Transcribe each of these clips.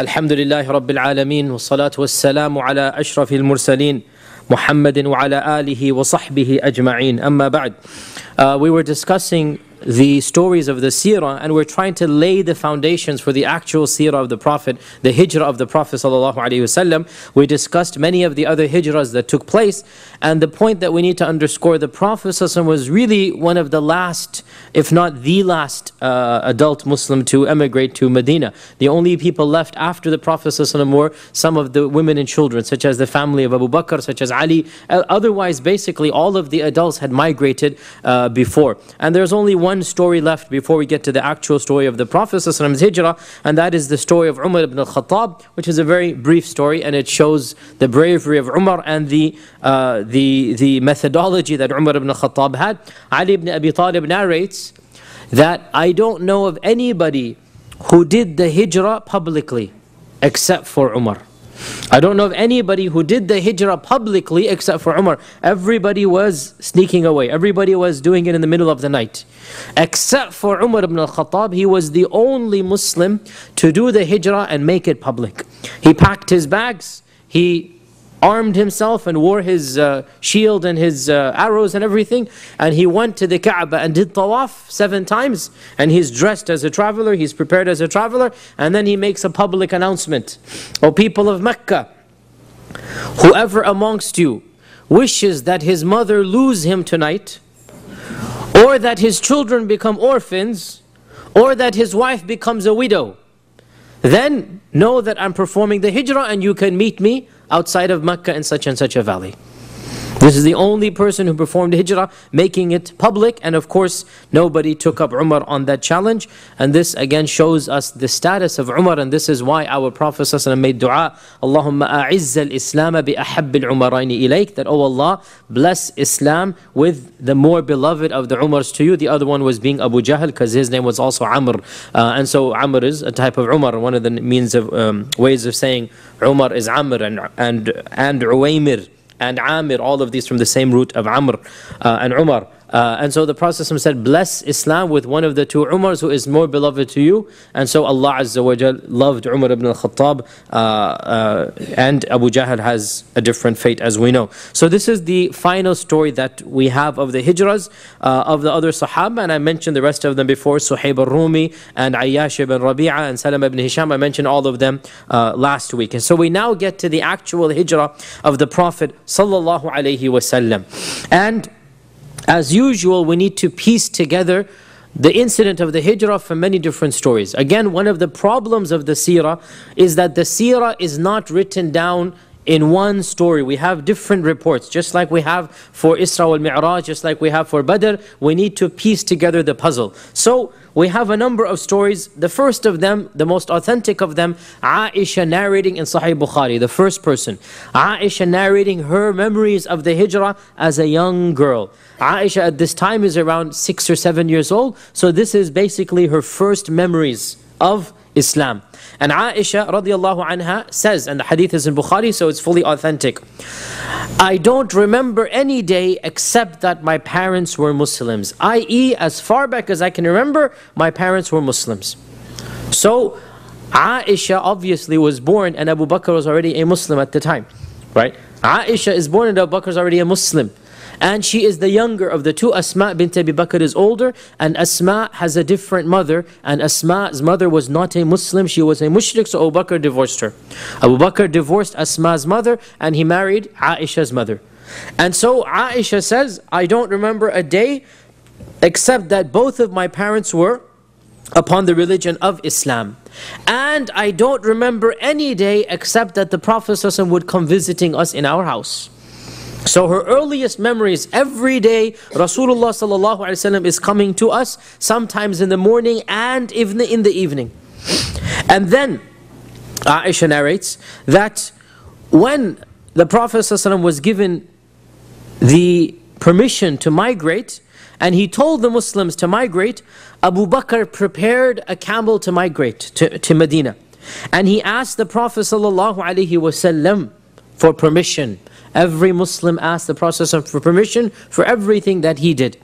الحمد لله رب العالمين والصلاة والسلام على أشرف المرسلين محمد وعلى آله وصحبه أجمعين. أما بعد uh, We were discussing the stories of the seerah and we're trying to lay the foundations for the actual seerah of the Prophet, the hijrah of the Prophet sallallahu We discussed many of the other hijras that took place and the point that we need to underscore, the Prophet was really one of the last, if not the last uh, adult Muslim to emigrate to Medina. The only people left after the Prophet were some of the women and children, such as the family of Abu Bakr, such as Ali. Uh, otherwise, basically all of the adults had migrated uh, before. And there's only one one story left before we get to the actual story of the Prophet's hijrah, and that is the story of Umar ibn al-Khattab, which is a very brief story, and it shows the bravery of Umar and the, uh, the, the methodology that Umar ibn al-Khattab had. Ali ibn Abi Talib narrates that I don't know of anybody who did the hijrah publicly except for Umar. I don't know of anybody who did the hijrah publicly except for Umar. Everybody was sneaking away. Everybody was doing it in the middle of the night. Except for Umar ibn al-Khattab, he was the only Muslim to do the hijrah and make it public. He packed his bags, he armed himself and wore his uh, shield and his uh, arrows and everything. And he went to the Kaaba and did tawaf seven times. And he's dressed as a traveler, he's prepared as a traveler. And then he makes a public announcement. O people of Mecca, whoever amongst you wishes that his mother lose him tonight, or that his children become orphans, or that his wife becomes a widow, then know that I'm performing the hijrah and you can meet me outside of Mecca in such and such a valley. This is the only person who performed hijrah, making it public, and of course, nobody took up Umar on that challenge. And this again shows us the status of Umar, and this is why our Prophet ﷺ made dua, Allahumma a'izz al-Islam bi ahabb al-Umarayni ilayk, that, oh Allah, bless Islam with the more beloved of the Umars to you. The other one was being Abu Jahl, because his name was also Amr. Uh, and so Amr is a type of Umar, one of the means of um, ways of saying Umar is Amr and, and, and Uwaymir and Amir, all of these from the same root of Amr uh, and Umar. Uh, and so the Prophet said, bless Islam with one of the two Umars who is more beloved to you. And so Allah Azza wa Jal loved Umar ibn al-Khattab uh, uh, and Abu Jahl has a different fate as we know. So this is the final story that we have of the hijras uh, of the other Sahaba. And I mentioned the rest of them before, Suhaib al-Rumi and Ayyash ibn Rabi'a and Salam ibn Hisham. I mentioned all of them uh, last week. And so we now get to the actual hijrah of the Prophet sallallahu alaihi wasallam. And as usual, we need to piece together the incident of the hijrah from many different stories. Again, one of the problems of the seerah is that the seerah is not written down in one story. We have different reports, just like we have for Isra wal Mi'raj, just like we have for Badr. We need to piece together the puzzle. So we have a number of stories. The first of them, the most authentic of them, Aisha narrating in Sahih Bukhari, the first person. Aisha narrating her memories of the hijrah as a young girl. Aisha at this time is around six or seven years old. So this is basically her first memories of Islam. And Aisha radiallahu anha says, and the hadith is in Bukhari, so it's fully authentic. I don't remember any day except that my parents were Muslims. I.e., as far back as I can remember, my parents were Muslims. So, Aisha obviously was born, and Abu Bakr was already a Muslim at the time. Right? Aisha is born, and Abu Bakr is already a Muslim and she is the younger of the two. Asma bint Abi Bakr is older, and Asma has a different mother, and Asma's mother was not a Muslim, she was a mushrik, so Abu Bakr divorced her. Abu Bakr divorced Asma's mother, and he married Aisha's mother. And so Aisha says, I don't remember a day except that both of my parents were upon the religion of Islam. And I don't remember any day except that the Prophet would come visiting us in our house. So her earliest memories every day, Rasulullah sallallahu is coming to us, sometimes in the morning and even in the evening. And then Aisha narrates that when the Prophet ﷺ was given the permission to migrate, and he told the Muslims to migrate, Abu Bakr prepared a camel to migrate to, to Medina. And he asked the Prophet sallallahu alaihi wasallam for permission Every Muslim asked the Prophet for permission for everything that he did.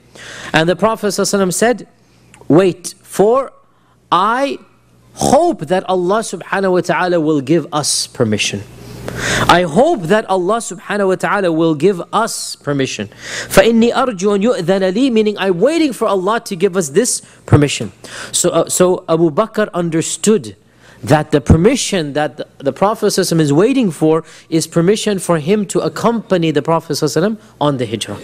And the Prophet ﷺ said, Wait, for I hope that Allah subhanahu wa ta'ala will give us permission. I hope that Allah subhanahu wa ta'ala will give us permission. فَإِنِّي أَرْجُو أَن يُؤْذَنَ لِي Meaning I'm waiting for Allah to give us this permission. So, uh, so Abu Bakr understood that the permission that the, Prophet ﷺ is waiting for is permission for him to accompany the Prophet ﷺ on the hijrah.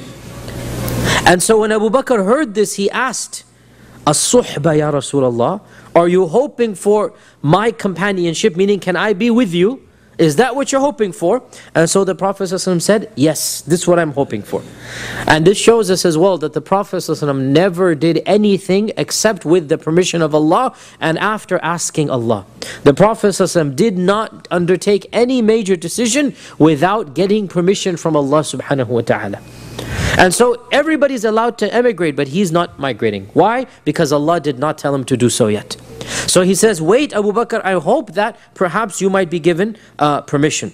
And so when Abu Bakr heard this, he asked, As-suhba ya Rasulullah, are you hoping for my companionship, meaning can I be with you? Is that what you're hoping for? And so the Prophet ﷺ said, Yes, this is what I'm hoping for. And this shows us as well that the Prophet ﷺ never did anything except with the permission of Allah and after asking Allah. The Prophet ﷺ did not undertake any major decision without getting permission from Allah subhanahu wa ta'ala. And so everybody's allowed to emigrate, but he's not migrating. Why? Because Allah did not tell him to do so yet. So he says, wait Abu Bakr, I hope that perhaps you might be given uh, permission.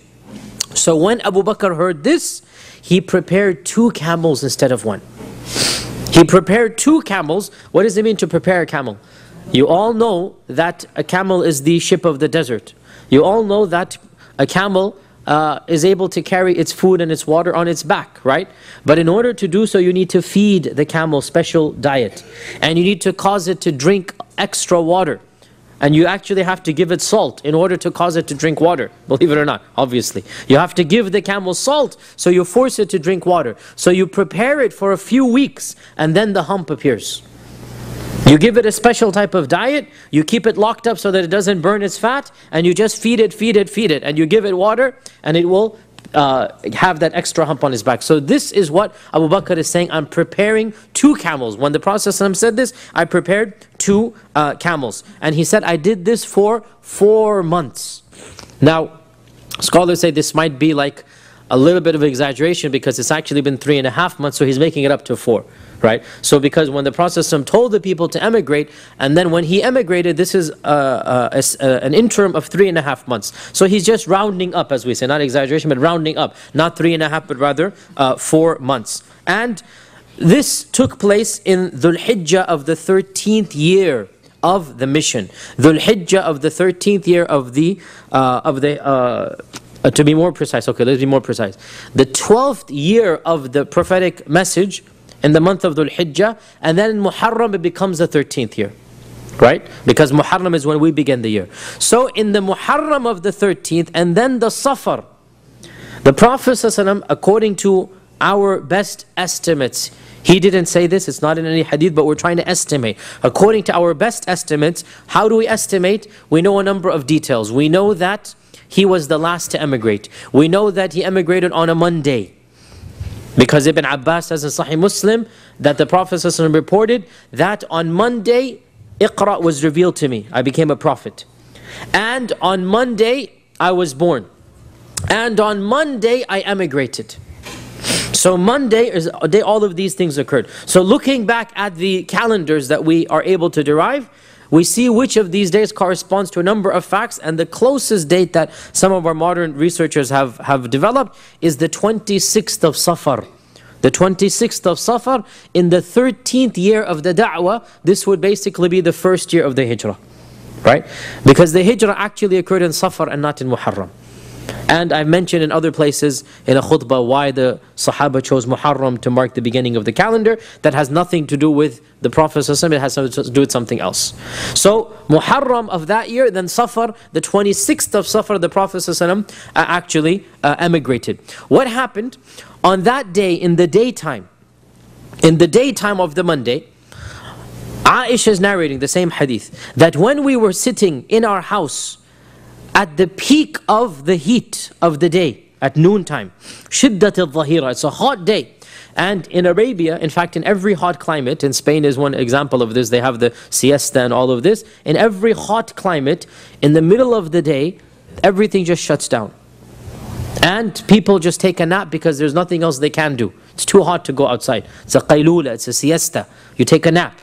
So when Abu Bakr heard this, he prepared two camels instead of one. He prepared two camels. What does it mean to prepare a camel? You all know that a camel is the ship of the desert. You all know that a camel uh, is able to carry its food and its water on its back, right? But in order to do so, you need to feed the camel special diet. And you need to cause it to drink extra water. And you actually have to give it salt in order to cause it to drink water. Believe it or not, obviously. You have to give the camel salt, so you force it to drink water. So you prepare it for a few weeks, and then the hump appears. You give it a special type of diet, you keep it locked up so that it doesn't burn its fat, and you just feed it, feed it, feed it. And you give it water, and it will uh, have that extra hump on his back. So this is what Abu Bakr is saying, I'm preparing two camels. When the Prophet said this, I prepared two uh, camels. And he said, I did this for four months. Now, scholars say this might be like a little bit of exaggeration because it's actually been three and a half months, so he's making it up to four right? So because when the Prophet told the people to emigrate, and then when he emigrated, this is uh, uh, a, a, an interim of three and a half months. So he's just rounding up, as we say, not exaggeration, but rounding up, not three and a half, but rather uh, four months. And this took place in Dhul Hijjah of the 13th year of the mission. Dhul Hijjah of the 13th year of the, uh, of the uh, uh, to be more precise, okay, let's be more precise. The 12th year of the prophetic message in the month of Dhul Hijjah, and then in Muharram it becomes the 13th year. Right? Because Muharram is when we begin the year. So in the Muharram of the 13th, and then the Safar, the Prophet according to our best estimates, he didn't say this, it's not in any hadith, but we're trying to estimate. According to our best estimates, how do we estimate? We know a number of details. We know that he was the last to emigrate. We know that he emigrated on a Monday. Because Ibn Abbas says in Sahih Muslim that the Prophet ﷺ reported that on Monday, Iqra was revealed to me. I became a prophet. And on Monday, I was born. And on Monday, I emigrated. So Monday is a day all of these things occurred. So looking back at the calendars that we are able to derive, we see which of these days corresponds to a number of facts and the closest date that some of our modern researchers have, have developed is the 26th of Safar. The 26th of Safar in the 13th year of the da'wah, this would basically be the first year of the hijrah. Right? Because the hijrah actually occurred in Safar and not in Muharram. And I've mentioned in other places in a khutbah why the Sahaba chose Muharram to mark the beginning of the calendar. That has nothing to do with the Prophet it has something to do with something else. So Muharram of that year, then Safar, the 26th of Safar, the Prophet uh, actually uh, emigrated. What happened? On that day, in the daytime, in the daytime of the Monday, Aisha is narrating the same hadith, that when we were sitting in our house, at the peak of the heat of the day, at noontime. Shiddat al-Dhahira, it's a hot day. And in Arabia, in fact, in every hot climate, in Spain is one example of this, they have the siesta and all of this. In every hot climate, in the middle of the day, everything just shuts down. And people just take a nap because there's nothing else they can do. It's too hot to go outside. It's a qaylula, it's a siesta. You take a nap.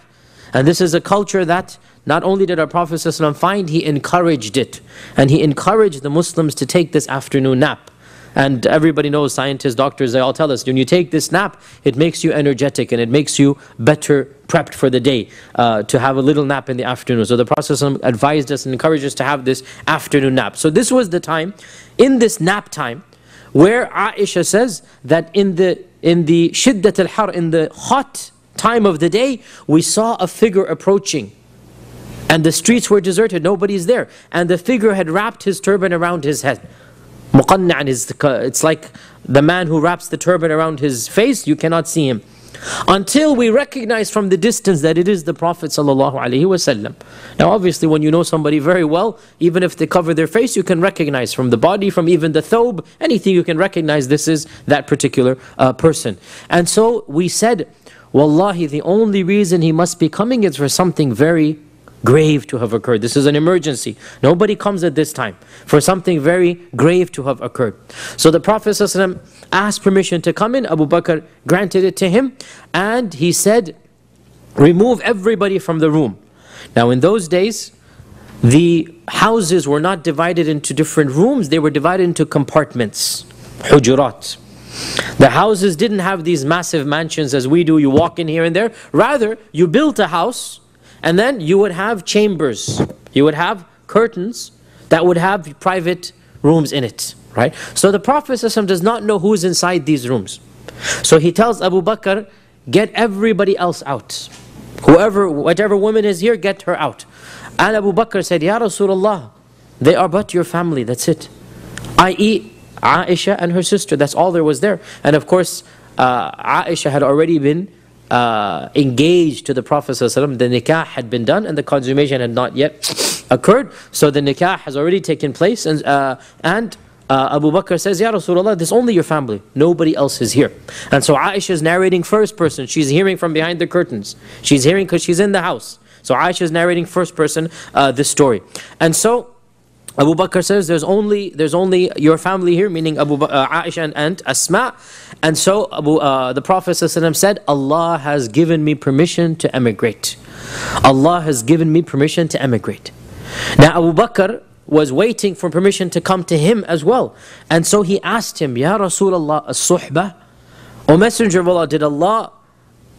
And this is a culture that not only did our Prophet ﷺ find, he encouraged it. And he encouraged the Muslims to take this afternoon nap. And everybody knows, scientists, doctors, they all tell us, when you take this nap, it makes you energetic and it makes you better prepped for the day uh, to have a little nap in the afternoon. So the Prophet ﷺ advised us and encouraged us to have this afternoon nap. So this was the time, in this nap time, where Aisha says that in the in the shiddat al-har, in the hot time of the day, we saw a figure approaching. And the streets were deserted, nobody's there. And the figure had wrapped his turban around his head. Muqanna' is it's like the man who wraps the turban around his face, you cannot see him. Until we recognize from the distance that it is the Prophet. Now obviously when you know somebody very well, even if they cover their face, you can recognize from the body, from even the thobe, anything you can recognize this is that particular uh, person. And so we said, Wallahi, the only reason he must be coming is for something very grave to have occurred. This is an emergency. Nobody comes at this time for something very grave to have occurred. So the Prophet ﷺ asked permission to come in. Abu Bakr granted it to him. And he said, remove everybody from the room. Now in those days, the houses were not divided into different rooms. They were divided into compartments. Hujurat. The houses didn't have these massive mansions as we do. You walk in here and there. Rather, you built a house and then you would have chambers. You would have curtains that would have private rooms in it. Right? So the Prophet does not know who's inside these rooms. So he tells Abu Bakr, get everybody else out. Whoever, whatever woman is here, get her out. And Abu Bakr said, Ya Rasulullah, they are but your family, that's it. I.e., Aisha and her sister, that's all there was there. And of course, uh, Aisha had already been uh, engaged to the Prophet ﷺ, the nikah had been done and the consummation had not yet occurred. So the nikah has already taken place and, uh, and uh, Abu Bakr says, Ya Rasulullah, this is only your family. Nobody else is here. And so Aisha is narrating first person. She's hearing from behind the curtains. She's hearing because she's in the house. So Aisha is narrating first person uh, this story. And so Abu Bakr says there's only there's only your family here, meaning Abu uh, Aisha and, and Asma. And so Abu, uh, the Prophet said, Allah has given me permission to emigrate. Allah has given me permission to emigrate. Now Abu Bakr was waiting for permission to come to him as well. And so he asked him, Ya Rasulullah, as-suhbah? O Messenger of Allah, did Allah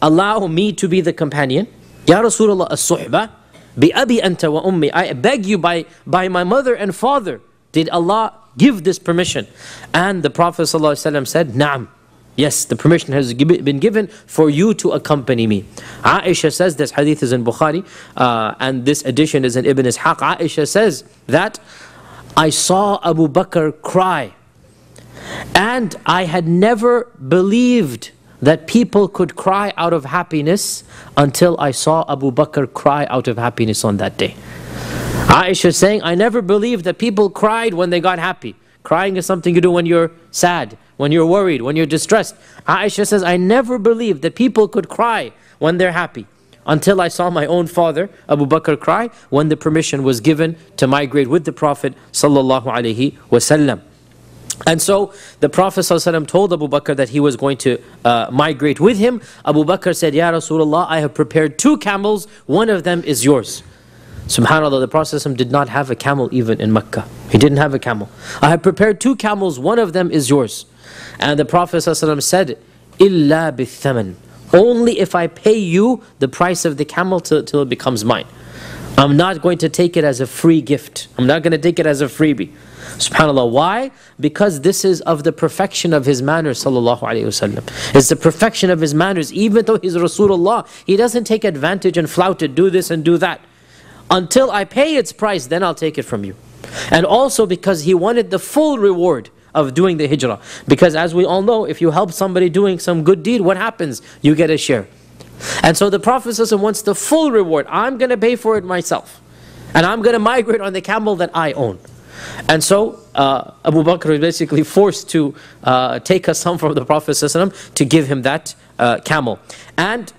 allow me to be the companion? Ya Rasulullah, as-suhbah? Anta wa ummi. I beg you by, by my mother and father. Did Allah give this permission? And the Prophet ﷺ said, Naam. Yes, the permission has been given for you to accompany me. Aisha says, this hadith is in Bukhari, uh, and this edition is in Ibn Ishaq. Aisha says that I saw Abu Bakr cry, and I had never believed that people could cry out of happiness until I saw Abu Bakr cry out of happiness on that day. Aisha saying, I never believed that people cried when they got happy. Crying is something you do when you're sad, when you're worried, when you're distressed. Aisha says, I never believed that people could cry when they're happy until I saw my own father, Abu Bakr, cry when the permission was given to migrate with the Prophet sallallahu alaihi wasallam. And so the Prophet ﷺ told Abu Bakr that he was going to uh, migrate with him. Abu Bakr said, Ya Rasulullah, I have prepared two camels, one of them is yours. Subhanallah, the Prophet ﷺ did not have a camel even in Mecca. He didn't have a camel. I have prepared two camels, one of them is yours. And the Prophet ﷺ said, Illa bithaman. Only if I pay you the price of the camel till, till it becomes mine. I'm not going to take it as a free gift. I'm not going to take it as a freebie. SubhanAllah. Why? Because this is of the perfection of his manners, sallallahu alayhi wasallam. It's the perfection of his manners. Even though he's Rasulullah, he doesn't take advantage and flout it, do this and do that. Until I pay its price, then I'll take it from you. And also because he wanted the full reward of doing the hijrah. Because as we all know, if you help somebody doing some good deed, what happens? You get a share. And so the Prophet wants the full reward. I'm going to pay for it myself. And I'm going to migrate on the camel that I own. And so uh, Abu Bakr was basically forced to uh, take a sum from the Prophet ﷺ to give him that uh, camel. And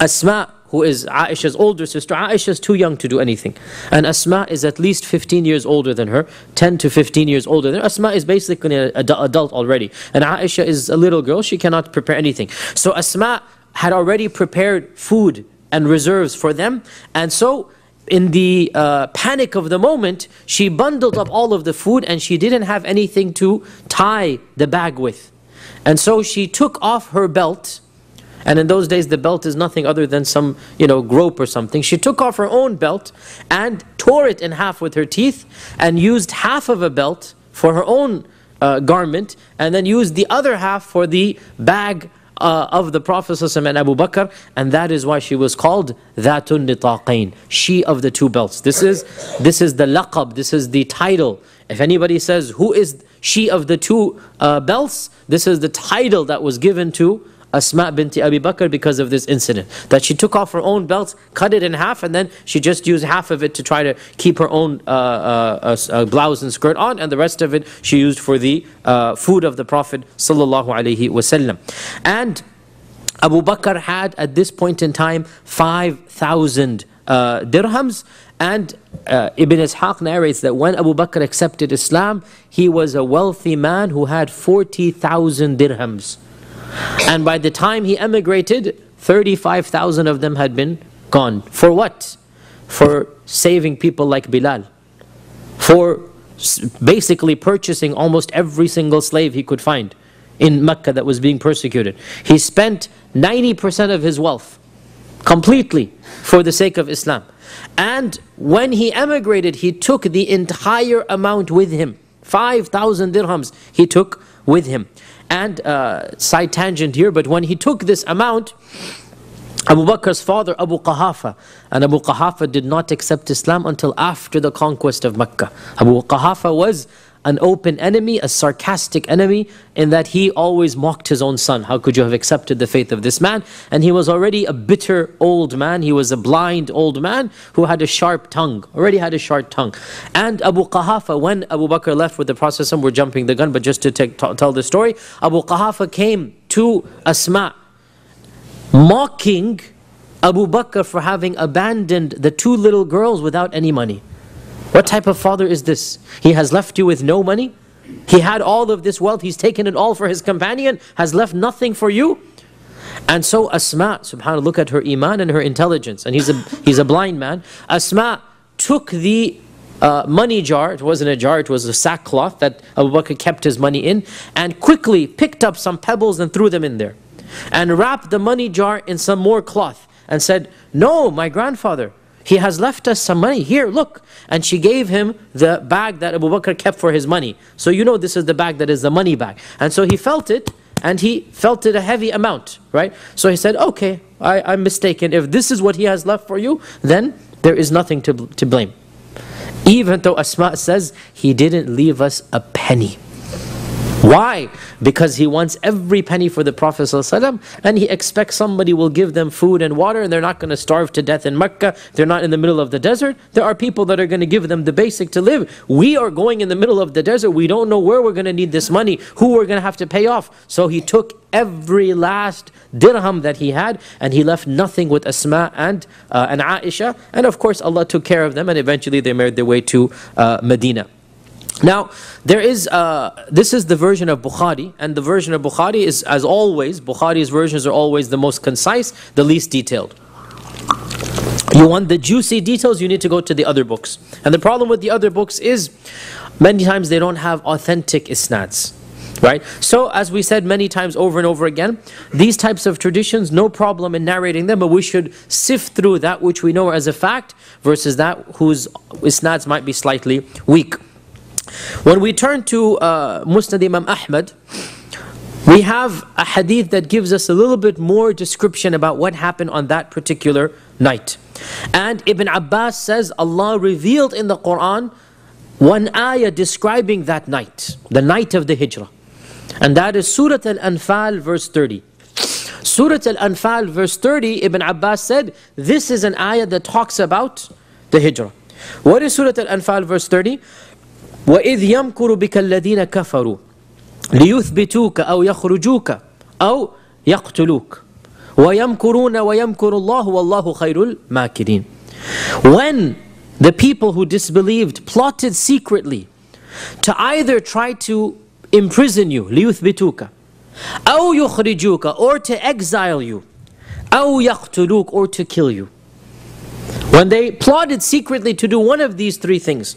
Asma, who is Aisha's older sister, Aisha is too young to do anything. And Asma is at least 15 years older than her, 10 to 15 years older than her. Asma is basically an adult already. And Aisha is a little girl, she cannot prepare anything. So Asma had already prepared food and reserves for them. And so in the uh, panic of the moment, she bundled up all of the food and she didn't have anything to tie the bag with. And so she took off her belt. And in those days, the belt is nothing other than some, you know, grope or something. She took off her own belt and tore it in half with her teeth and used half of a belt for her own uh, garment and then used the other half for the bag uh, of the Prophet and Abu Bakr, and that is why she was called Dhatun Nitaqain, she of the two belts. This is, this is the laqab, this is the title. If anybody says, who is she of the two uh, belts, this is the title that was given to Asma binti Abi Bakr because of this incident. That she took off her own belt, cut it in half, and then she just used half of it to try to keep her own uh, uh, uh, blouse and skirt on, and the rest of it she used for the uh, food of the Prophet. And Abu Bakr had at this point in time 5,000 uh, dirhams and uh, Ibn Ishaq narrates that when Abu Bakr accepted Islam, he was a wealthy man who had 40,000 dirhams. And by the time he emigrated, 35,000 of them had been gone. For what? For saving people like Bilal. For basically purchasing almost every single slave he could find in Mecca that was being persecuted. He spent 90% of his wealth completely for the sake of Islam. And when he emigrated, he took the entire amount with him. 5,000 dirhams he took with him. And uh, side tangent here, but when he took this amount, Abu Bakr's father, Abu Qahafa, and Abu Qahafa did not accept Islam until after the conquest of Mecca. Abu Qahafa was an open enemy, a sarcastic enemy, in that he always mocked his own son. How could you have accepted the faith of this man? And he was already a bitter old man. He was a blind old man who had a sharp tongue, already had a sharp tongue. And Abu Qahafa, when Abu Bakr left with the Prophet, we're jumping the gun, but just to take, tell the story, Abu Qahafa came to Asma, mocking Abu Bakr for having abandoned the two little girls without any money. What type of father is this? He has left you with no money? He had all of this wealth, he's taken it all for his companion, has left nothing for you? And so Asma, subhanAllah, look at her iman and her intelligence. And he's a, he's a blind man. Asma took the uh, money jar, it wasn't a jar, it was a sackcloth that Abu Bakr kept his money in, and quickly picked up some pebbles and threw them in there. And wrapped the money jar in some more cloth and said, No, my grandfather, he has left us some money. Here, look. And she gave him the bag that Abu Bakr kept for his money. So you know this is the bag that is the money bag. And so he felt it, and he felt it a heavy amount, right? So he said, okay, I, I'm mistaken. If this is what he has left for you, then there is nothing to, to blame. Even though Asma says, he didn't leave us a penny. Why? Because he wants every penny for the Prophet ﷺ and he expects somebody will give them food and water and they're not going to starve to death in Mecca. They're not in the middle of the desert. There are people that are going to give them the basic to live. We are going in the middle of the desert. We don't know where we're going to need this money, who we're going to have to pay off. So he took every last dirham that he had and he left nothing with Asma and, uh, and Aisha. And of course Allah took care of them and eventually they made their way to uh, Medina. Now, there is, uh, this is the version of Bukhari, and the version of Bukhari is, as always, Bukhari's versions are always the most concise, the least detailed. You want the juicy details, you need to go to the other books. And the problem with the other books is, many times they don't have authentic isnads. Right? So, as we said many times over and over again, these types of traditions, no problem in narrating them, but we should sift through that which we know as a fact versus that whose isnads might be slightly weak. When we turn to uh, Musnad Imam Ahmad, we have a hadith that gives us a little bit more description about what happened on that particular night. And Ibn Abbas says Allah revealed in the Quran one ayah describing that night, the night of the Hijrah. And that is Surah Al-Anfal verse 30. Surah Al-Anfal verse 30, Ibn Abbas said, this is an ayah that talks about the Hijrah. What is Surah Al-Anfal verse 30? وإذ يمكر بك الذين كفروا ليثبتوك أو يخرجوك أو يقتلوك ويمكرون ويمكر الله والله خير الماكرين When the people who disbelieved plotted secretly to either try to imprison you ليثبتوك أو يخرجوك or to exile you أو يقتلوك or to kill you when they plotted secretly to do one of these three things,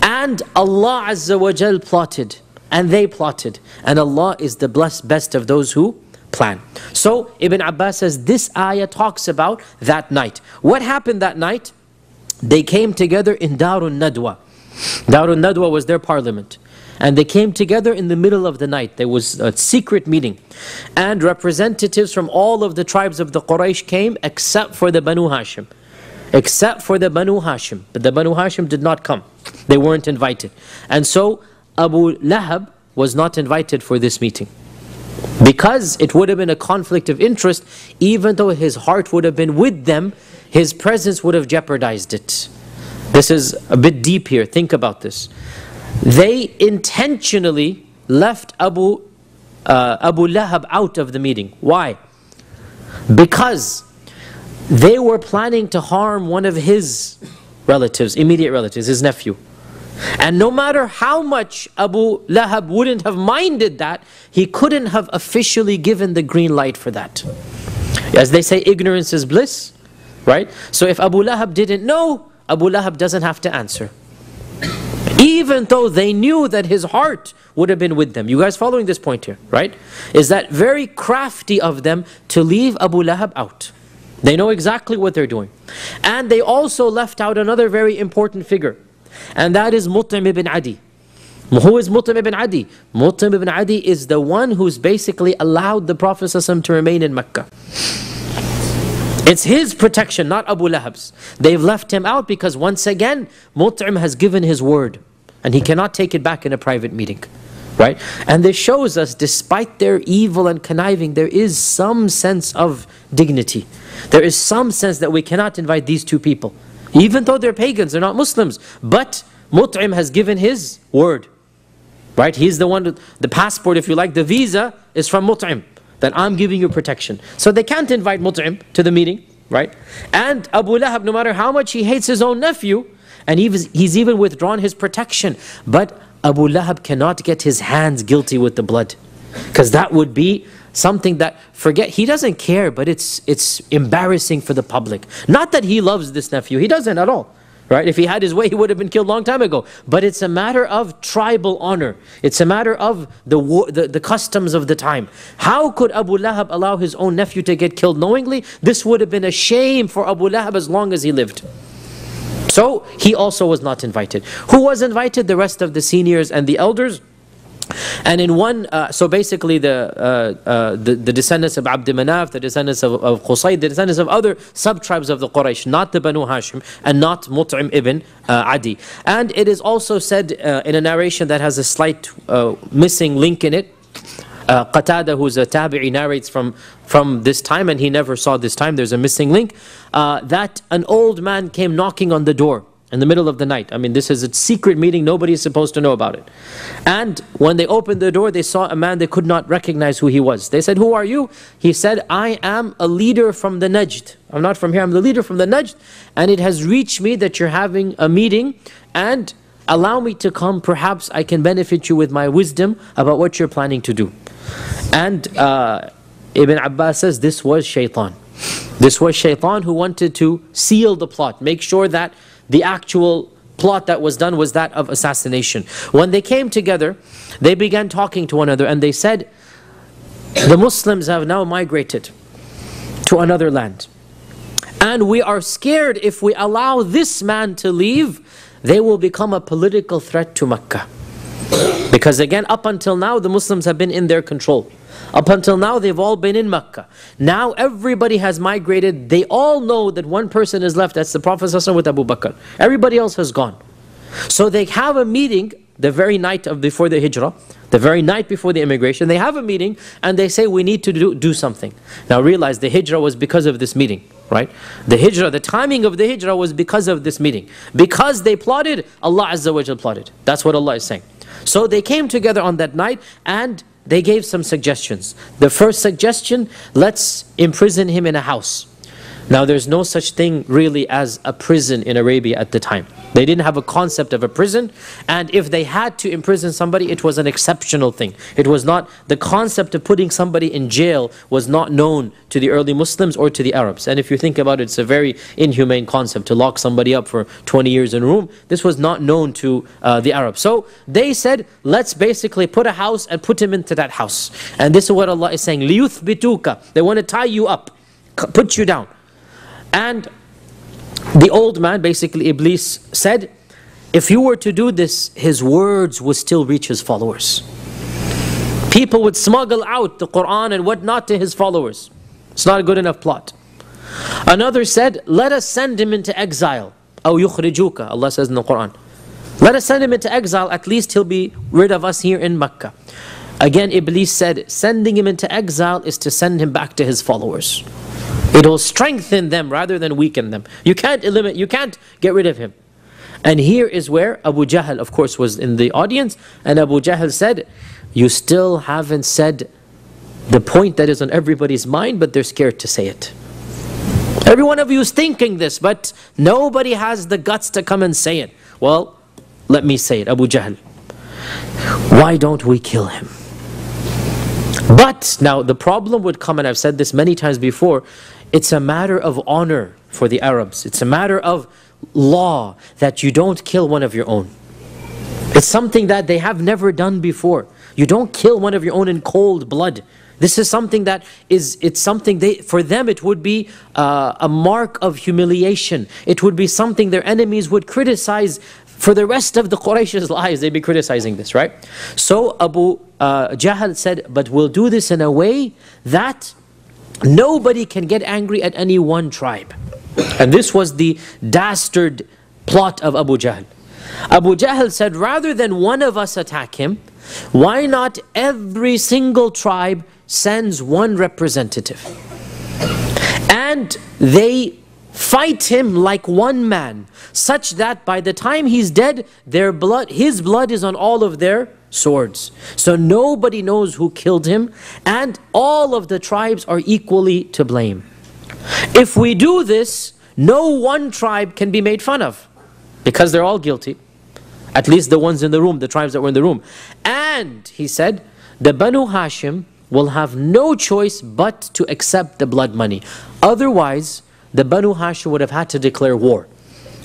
and Allah Azza wa Jal plotted, and they plotted, and Allah is the blessed best of those who plan. So Ibn Abbas says this ayah talks about that night. What happened that night? They came together in Darun Nadwa. Darun Nadwa was their parliament. And they came together in the middle of the night. There was a secret meeting. And representatives from all of the tribes of the Quraysh came except for the Banu Hashim. Except for the Banu Hashim. But the Banu Hashim did not come. They weren't invited. And so Abu Lahab was not invited for this meeting. Because it would have been a conflict of interest, even though his heart would have been with them, his presence would have jeopardized it. This is a bit deep here. Think about this. They intentionally left Abu, uh, Abu Lahab out of the meeting. Why? Because they were planning to harm one of his relatives, immediate relatives, his nephew. And no matter how much Abu Lahab wouldn't have minded that, he couldn't have officially given the green light for that. As they say, ignorance is bliss, right? So if Abu Lahab didn't know, Abu Lahab doesn't have to answer. Even though they knew that his heart would have been with them. You guys following this point here, right? Is that very crafty of them to leave Abu Lahab out. They know exactly what they're doing. And they also left out another very important figure. And that is Mut'im ibn Adi. Who is Mut'im ibn Adi? Mut'im ibn Adi is the one who's basically allowed the Prophet ﷺ to remain in Mecca. It's his protection, not Abu Lahab's. They've left him out because once again, Mut'im has given his word. And he cannot take it back in a private meeting. Right? And this shows us, despite their evil and conniving, there is some sense of dignity. There is some sense that we cannot invite these two people. Even though they're pagans, they're not Muslims. But Mut'im has given his word. Right? He's the one, the passport, if you like, the visa is from Mut'im. That I'm giving you protection. So they can't invite Mut'im to the meeting. Right? And Abu Lahab, no matter how much he hates his own nephew, and he's even withdrawn his protection. But Abu Lahab cannot get his hands guilty with the blood. Because that would be something that forget he doesn't care but it's it's embarrassing for the public. Not that he loves this nephew he doesn't at all right? If he had his way he would have been killed long time ago. But it's a matter of tribal honor. It's a matter of the, the, the customs of the time. How could abu lahab allow his own nephew to get killed knowingly? This would have been a shame for abu lahab as long as he lived so he also was not invited. Who was invited? The rest of the seniors and the elders. And in one, uh, so basically the, uh, uh, the, the descendants of Abd Manaf, the descendants of, of the descendants of other sub-tribes of the Quraysh, not the Banu Hashim, and not Mut'im ibn uh, Adi. And it is also said uh, in a narration that has a slight uh, missing link in it, uh, Qatada, who's a tabi'i, narrates from, from this time, and he never saw this time, there's a missing link, uh, that an old man came knocking on the door in the middle of the night. I mean, this is a secret meeting, nobody is supposed to know about it. And when they opened the door, they saw a man they could not recognize who he was. They said, Who are you? He said, I am a leader from the Najd. I'm not from here, I'm the leader from the Najd. And it has reached me that you're having a meeting and allow me to come. Perhaps I can benefit you with my wisdom about what you're planning to do. And uh, Ibn Abbas says this was shaitan. This was shaitan who wanted to seal the plot, make sure that the actual plot that was done was that of assassination. When they came together, they began talking to one another and they said, the Muslims have now migrated to another land. And we are scared if we allow this man to leave, they will become a political threat to Mecca. Because again, up until now, the Muslims have been in their control. Up until now, they've all been in Mecca. Now everybody has migrated. They all know that one person is left. That's the Prophet with Abu Bakr. Everybody else has gone. So they have a meeting the very night of before the hijrah, the very night before the immigration. They have a meeting and they say, we need to do, do something. Now realize the hijrah was because of this meeting. Right? The hijrah, the timing of the hijrah was because of this meeting. Because they plotted, Allah Azza wa Jal plotted. That's what Allah is saying. So they came together on that night and they gave some suggestions. The first suggestion, let's imprison him in a house. Now there's no such thing really as a prison in Arabia at the time. They didn't have a concept of a prison. And if they had to imprison somebody, it was an exceptional thing. It was not, the concept of putting somebody in jail was not known to the early Muslims or to the Arabs. And if you think about it, it's a very inhumane concept to lock somebody up for 20 years in a room. This was not known to uh, the Arabs. So they said, let's basically put a house and put him into that house. And this is what Allah is saying, لِيُثْبِتُوكَ They want to tie you up, put you down. And the old man, basically Iblis, said, if you were to do this, his words would still reach his followers. People would smuggle out the Quran and whatnot to his followers. It's not a good enough plot. Another said, let us send him into exile. أو يخرجوك, Allah says in the Quran. Let us send him into exile, at least he'll be rid of us here in Mecca. Again, Iblis said, sending him into exile is to send him back to his followers. It will strengthen them rather than weaken them. You can't eliminate, you can't get rid of him. And here is where Abu Jahl, of course, was in the audience, and Abu Jahl said, You still haven't said the point that is on everybody's mind, but they're scared to say it. Every one of you is thinking this, but nobody has the guts to come and say it. Well, let me say it, Abu Jahl. Why don't we kill him? But now the problem would come, and I've said this many times before, it's a matter of honor for the Arabs. It's a matter of law that you don't kill one of your own. It's something that they have never done before. You don't kill one of your own in cold blood. This is something that is, it's something they, for them it would be uh, a mark of humiliation. It would be something their enemies would criticize for the rest of the Quraysh's lives. They'd be criticizing this, right? So Abu uh, Jahl said, but we'll do this in a way that Nobody can get angry at any one tribe. And this was the dastard plot of Abu Jahl. Abu Jahl said, rather than one of us attack him, why not every single tribe sends one representative? And they fight him like one man, such that by the time he's dead, their blood, his blood is on all of their swords. So nobody knows who killed him, and all of the tribes are equally to blame. If we do this, no one tribe can be made fun of, because they're all guilty. At least the ones in the room, the tribes that were in the room. And, he said, the Banu Hashim will have no choice but to accept the blood money. Otherwise, the Banu Hashim would have had to declare war.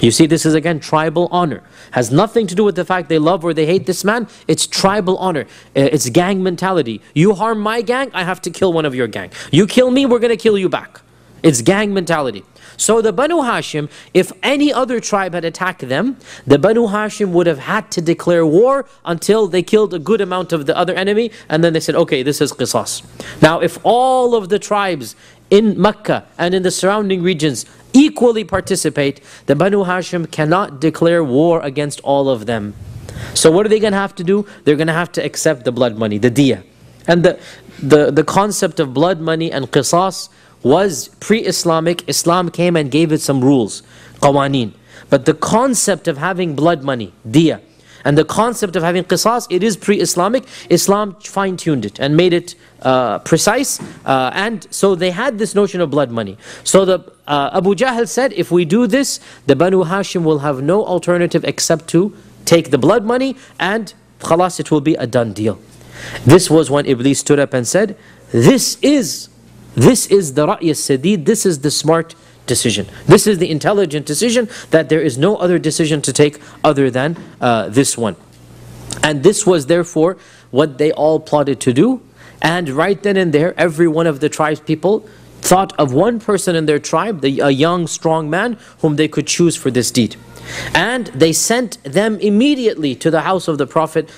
You see, this is again tribal honor. Has nothing to do with the fact they love or they hate this man. It's tribal honor. Uh, it's gang mentality. You harm my gang, I have to kill one of your gang. You kill me, we're going to kill you back. It's gang mentality. So the Banu Hashim, if any other tribe had attacked them, the Banu Hashim would have had to declare war until they killed a good amount of the other enemy, and then they said, okay, this is qisas. Now, if all of the tribes in Mecca and in the surrounding regions equally participate, the Banu Hashim cannot declare war against all of them. So what are they going to have to do? They're going to have to accept the blood money, the diya. And the, the, the concept of blood money and qisas was pre-Islamic. Islam came and gave it some rules, qawaneen. But the concept of having blood money, diya, and the concept of having qisas, it is pre-Islamic. Islam fine-tuned it and made it uh, precise. Uh, and so they had this notion of blood money. So the uh, Abu Jahl said, if we do this, the Banu Hashim will have no alternative except to take the blood money and khalas, it will be a done deal. This was when Iblis stood up and said, this is, this is the Ra'y sadid this is the smart decision. This is the intelligent decision that there is no other decision to take other than uh, this one. And this was therefore what they all plotted to do and right then and there, every one of the tribe's people thought of one person in their tribe, the, a young, strong man, whom they could choose for this deed. And they sent them immediately to the house of the Prophet.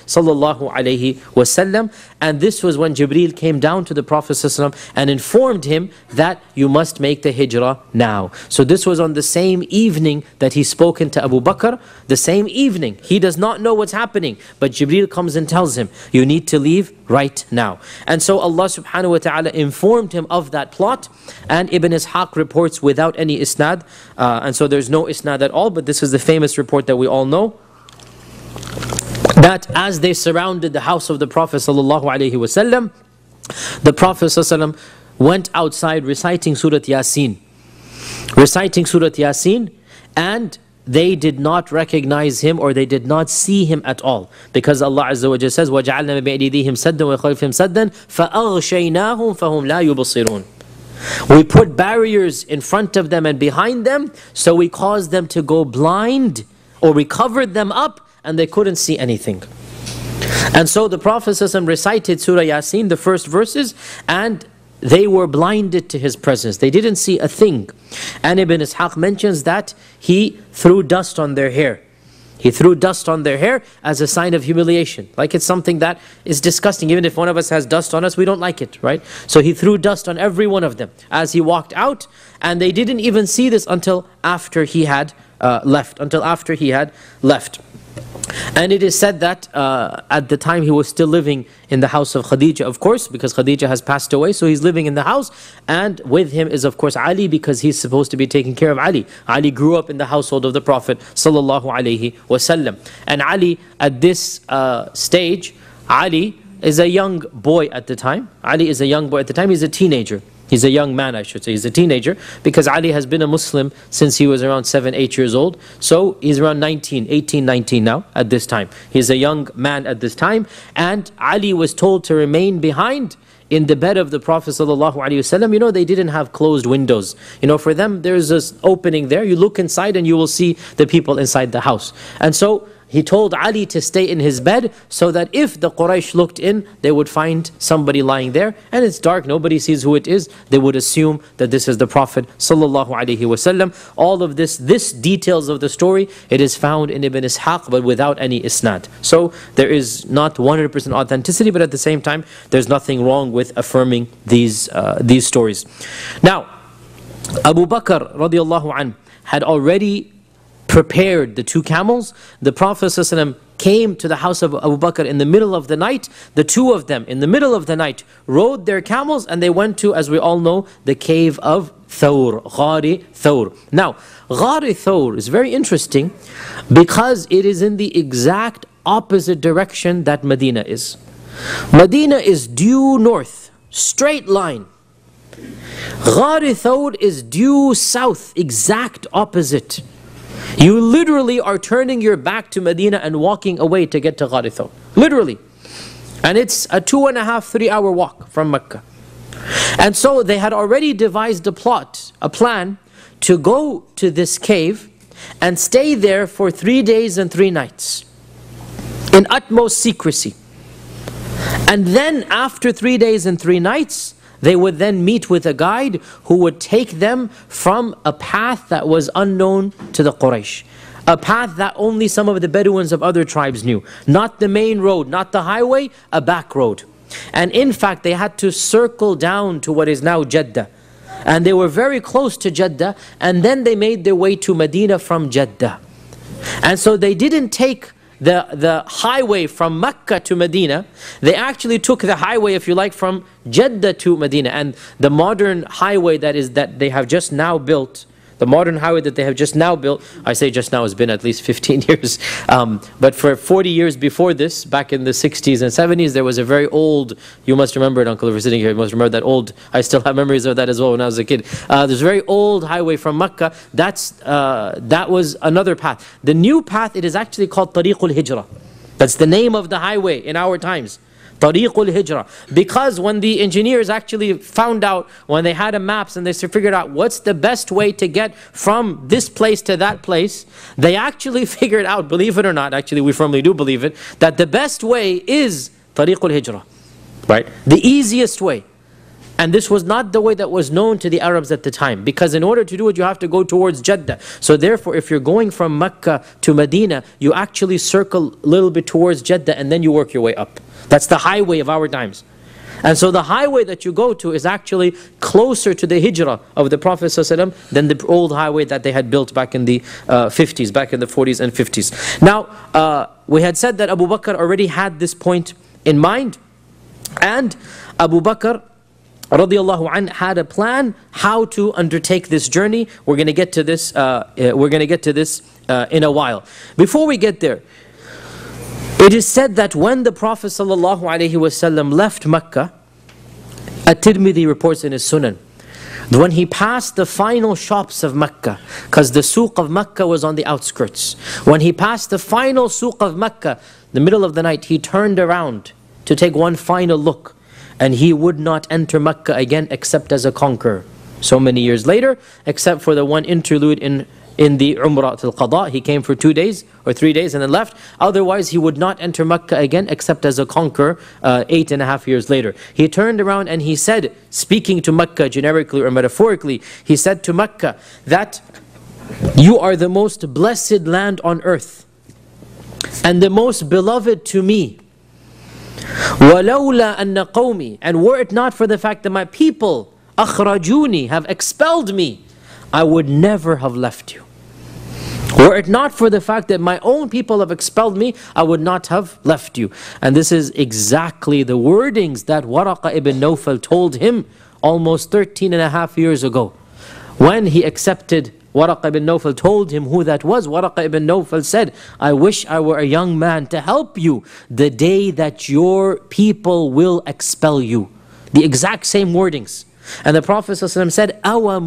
And this was when Jibreel came down to the Prophet ﷺ and informed him that you must make the hijrah now. So this was on the same evening that he spoken to Abu Bakr, the same evening. He does not know what's happening, but Jibreel comes and tells him, you need to leave right now. And so Allah subhanahu wa ta'ala informed him of that plot. And Ibn Ishaq reports without any isnad. Uh, and so there's no isnad at all, but this is the famous report that we all know that as they surrounded the house of the Prophet ﷺ, the Prophet ﷺ went outside reciting Surah Yasin. Reciting Surah Yasin and they did not recognize him or they did not see him at all. Because Allah Azza wa Jalla says, وَجَعَلْنَا بِأَيْدِيهِمْ سَدًّا وَخَلْفِهِمْ سَدًّا فَأَغْشَيْنَاهُمْ فَهُمْ لَا يُبْصِرُونَ we put barriers in front of them and behind them, so we caused them to go blind, or we covered them up and they couldn't see anything. And so the Prophet recited Surah Yasin, the first verses, and they were blinded to his presence. They didn't see a thing. And Ibn Ishaq mentions that he threw dust on their hair. He threw dust on their hair as a sign of humiliation. Like it's something that is disgusting. Even if one of us has dust on us, we don't like it, right? So he threw dust on every one of them as he walked out. And they didn't even see this until after he had uh, left, until after he had left. And it is said that uh, at the time he was still living in the house of Khadija, of course, because Khadija has passed away, so he's living in the house. And with him is, of course, Ali, because he's supposed to be taking care of Ali. Ali grew up in the household of the Prophet. And Ali, at this uh, stage, Ali is a young boy at the time. Ali is a young boy at the time, he's a teenager. He's a young man, I should say. He's a teenager because Ali has been a Muslim since he was around 7, 8 years old. So he's around 19, 18, 19 now at this time. He's a young man at this time. And Ali was told to remain behind in the bed of the Prophet ﷺ, you know, they didn't have closed windows. You know, for them, there's this opening there. You look inside and you will see the people inside the house. And so he told Ali to stay in his bed so that if the Quraysh looked in, they would find somebody lying there. And it's dark, nobody sees who it is. They would assume that this is the Prophet ﷺ. All of this, this details of the story, it is found in Ibn Ishaq, but without any isnad. So there is not 100% authenticity, but at the same time, there's nothing wrong with affirming these, uh, these stories. Now, Abu Bakr radiallahu anh, had already prepared the two camels. The Prophet ﷺ came to the house of Abu Bakr in the middle of the night. The two of them, in the middle of the night, rode their camels and they went to, as we all know, the cave of Thawr, Ghari Thawr. Now, Ghari Thawr is very interesting because it is in the exact opposite direction that Medina is. Medina is due north, straight line. Ghari Thawr is due south, exact opposite. You literally are turning your back to Medina and walking away to get to Ghari Thawr. Literally. And it's a two and a half, three hour walk from Mecca. And so they had already devised a plot, a plan to go to this cave and stay there for three days and three nights in utmost secrecy. And then after three days and three nights, they would then meet with a guide who would take them from a path that was unknown to the Quraysh. A path that only some of the Bedouins of other tribes knew. Not the main road, not the highway, a back road. And in fact, they had to circle down to what is now Jeddah. And they were very close to Jeddah, and then they made their way to Medina from Jeddah. And so they didn't take the, the highway from Mecca to Medina, they actually took the highway, if you like, from Jeddah to Medina. And the modern highway that is that they have just now built the modern highway that they have just now built, I say just now, has been at least 15 years. Um, but for 40 years before this, back in the 60s and 70s, there was a very old, you must remember it, Uncle, if you're sitting here, you must remember that old, I still have memories of that as well when I was a kid. Uh, there's a very old highway from Mecca. That's, uh, that was another path. The new path, it is actually called Tariqul Hijrah. That's the name of the highway in our times. Tariqul Hijrah. Because when the engineers actually found out, when they had a maps and they figured out what's the best way to get from this place to that place, they actually figured out, believe it or not, actually we firmly do believe it, that the best way is Tariqul Hijra. Right? The easiest way. And this was not the way that was known to the Arabs at the time. Because in order to do it, you have to go towards Jeddah. So therefore, if you're going from Mecca to Medina, you actually circle a little bit towards Jeddah and then you work your way up. That's the highway of our times. And so the highway that you go to is actually closer to the hijrah of the Prophet ﷺ than the old highway that they had built back in the uh, 50s, back in the 40s and 50s. Now, uh, we had said that Abu Bakr already had this point in mind. And Abu Bakr radiallahu anh had a plan how to undertake this journey. We're going to get to this, uh, uh we're going to get to this uh, in a while. Before we get there, it is said that when the Prophet ﷺ left Mecca, At-Tirmidhi reports in his Sunan, when he passed the final shops of Mecca, because the souk of Mecca was on the outskirts, when he passed the final souk of Mecca, the middle of the night, he turned around to take one final look, and he would not enter Mecca again except as a conqueror. So many years later, except for the one interlude in in the Umrah al Qada. He came for two days or three days and then left. Otherwise, he would not enter Mecca again except as a conqueror uh, eight and a half years later. He turned around and he said, speaking to Mecca generically or metaphorically, he said to Mecca that you are the most blessed land on earth and the most beloved to me. وَلَوْلَا أَنَّ قَوْمِي And were it not for the fact that my people, أَخْرَجُونِي, have expelled me, I would never have left you. Were it not for the fact that my own people have expelled me, I would not have left you. And this is exactly the wordings that Waraqa ibn Nawfal told him almost 13 and a half years ago. When he accepted, Waraqa ibn Nawfal told him who that was. Waraqa ibn Nawfal said, I wish I were a young man to help you the day that your people will expel you. The exact same wordings. And the Prophet ﷺ said, Awa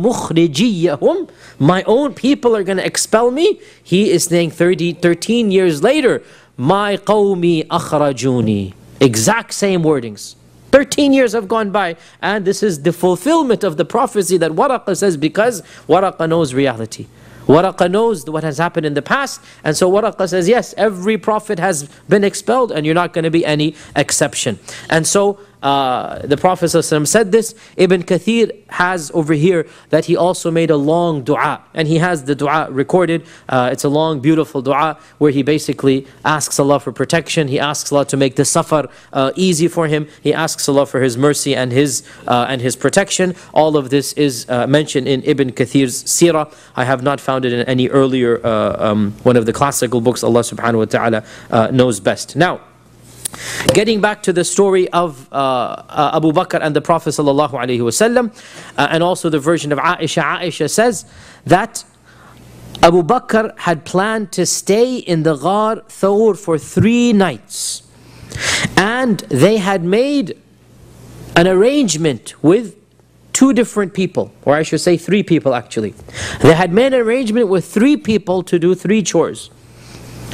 my own people are going to expel me. He is saying 30, 13 years later, my qawmi akhrajuni. Exact same wordings. 13 years have gone by, and this is the fulfillment of the prophecy that Waraqa says because Waraqa knows reality. Waraqa knows what has happened in the past, and so Waraqa says, yes, every prophet has been expelled, and you're not going to be any exception. And so uh, the Prophet ﷺ said this. Ibn Kathir has over here that he also made a long dua. And he has the dua recorded. Uh, it's a long, beautiful dua where he basically asks Allah for protection. He asks Allah to make the safar uh, easy for him. He asks Allah for His mercy and His, uh, and his protection. All of this is uh, mentioned in Ibn Kathir's seerah. I have not found it in any earlier um, one of the classical books Allah subhanahu wa ta'ala knows best. Now, Getting back to the story of uh, uh, Abu Bakr and the Prophet alaihi wasallam, uh, and also the version of Aisha. Aisha says that Abu Bakr had planned to stay in the Ghar Thawr for three nights, and they had made an arrangement with two different people, or I should say three people actually. They had made an arrangement with three people to do three chores.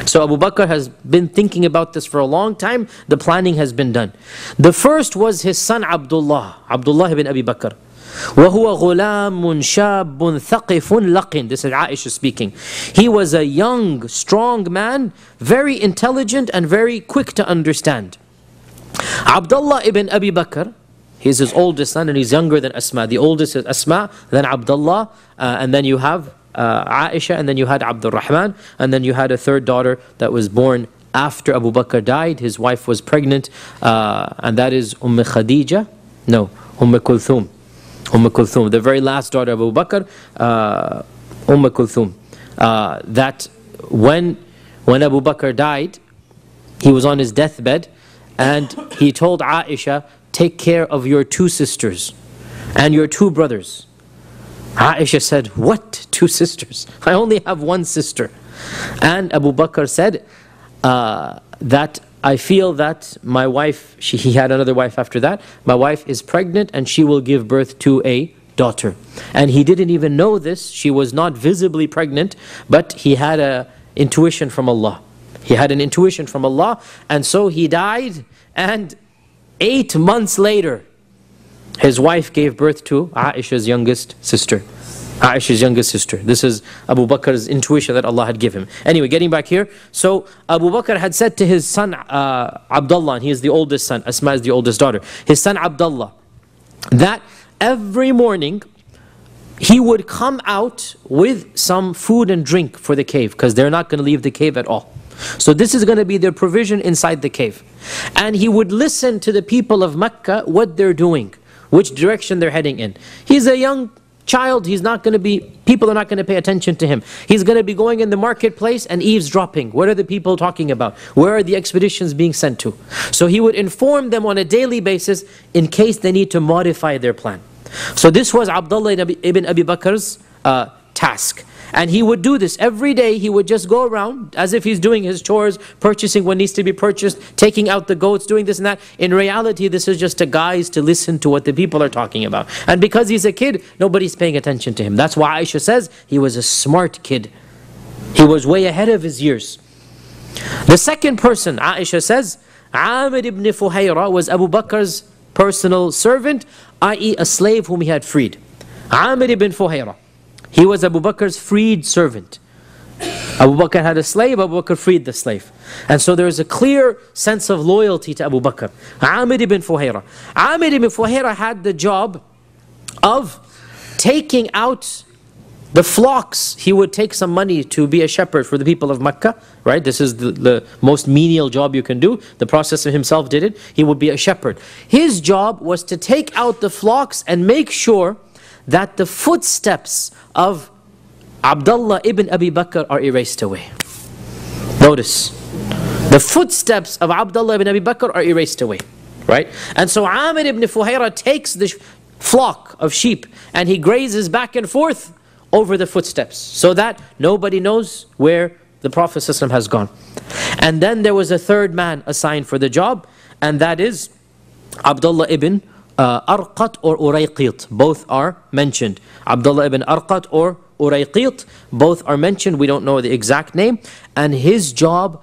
So Abu Bakr has been thinking about this for a long time. The planning has been done. The first was his son Abdullah, Abdullah ibn Abi Bakr. وهو غلام شاب ثقف لقن This is Aisha speaking. He was a young, strong man, very intelligent and very quick to understand. Abdullah ibn Abi Bakr, he's his oldest son and he's younger than Asma. The oldest is Asma, then Abdullah, uh, and then you have uh, Aisha, and then you had Abdul Rahman, and then you had a third daughter that was born after Abu Bakr died. His wife was pregnant, uh, and that is Umm Khadija. No, Umm Kulthum. Umm Kulthum, the very last daughter of Abu Bakr, uh, Umm Kulthum. Uh, that when, when Abu Bakr died, he was on his deathbed, and he told Aisha, Take care of your two sisters and your two brothers. Aisha said, What? Two sisters? I only have one sister. And Abu Bakr said uh, that I feel that my wife, she, he had another wife after that, my wife is pregnant and she will give birth to a daughter. And he didn't even know this. She was not visibly pregnant, but he had an intuition from Allah. He had an intuition from Allah, and so he died, and eight months later, his wife gave birth to Aisha's youngest sister. Aisha's youngest sister. This is Abu Bakr's intuition that Allah had given him. Anyway, getting back here. So Abu Bakr had said to his son uh, Abdullah, and he is the oldest son, Asma is the oldest daughter, his son Abdullah, that every morning he would come out with some food and drink for the cave because they're not going to leave the cave at all. So this is going to be their provision inside the cave. And he would listen to the people of Mecca, what they're doing which direction they're heading in. He's a young child, he's not going to be, people are not going to pay attention to him. He's going to be going in the marketplace and eavesdropping. What are the people talking about? Where are the expeditions being sent to? So he would inform them on a daily basis in case they need to modify their plan. So this was Abdullah ibn Abi Bakr's uh, task. And he would do this every day. He would just go around as if he's doing his chores, purchasing what needs to be purchased, taking out the goats, doing this and that. In reality, this is just a guise to listen to what the people are talking about. And because he's a kid, nobody's paying attention to him. That's why Aisha says he was a smart kid. He was way ahead of his years. The second person, Aisha says, Amir ibn Fuhayra was Abu Bakr's personal servant, i.e. a slave whom he had freed. Amir ibn Fuhayra. He was Abu Bakr's freed servant. Abu Bakr had a slave, Abu Bakr freed the slave. And so there is a clear sense of loyalty to Abu Bakr. Amir ibn Fuhayra. Amir ibn Fuhayra had the job of taking out the flocks. He would take some money to be a shepherd for the people of Mecca, right? This is the, the most menial job you can do. The Prophet himself did it. He would be a shepherd. His job was to take out the flocks and make sure that the footsteps of Abdullah ibn Abi Bakr are erased away. Notice, the footsteps of Abdullah ibn Abi Bakr are erased away. Right? And so Amir ibn Fuhayra takes the flock of sheep and he grazes back and forth over the footsteps so that nobody knows where the Prophet has gone. And then there was a third man assigned for the job and that is Abdullah ibn uh, Arqat or Urayqit. Both are mentioned. Abdullah ibn Arqat or Urayqit. Both are mentioned. We don't know the exact name. And his job,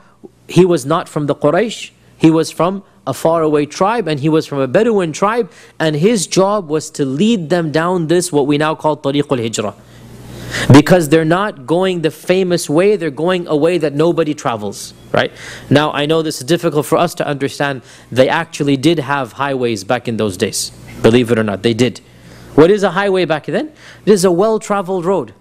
he was not from the Quraysh. He was from a faraway tribe and he was from a Bedouin tribe. And his job was to lead them down this, what we now call Tariq al-Hijrah. Because they're not going the famous way, they're going a way that nobody travels, right? Now, I know this is difficult for us to understand. They actually did have highways back in those days. Believe it or not, they did. What is a highway back then? It is a well-traveled road.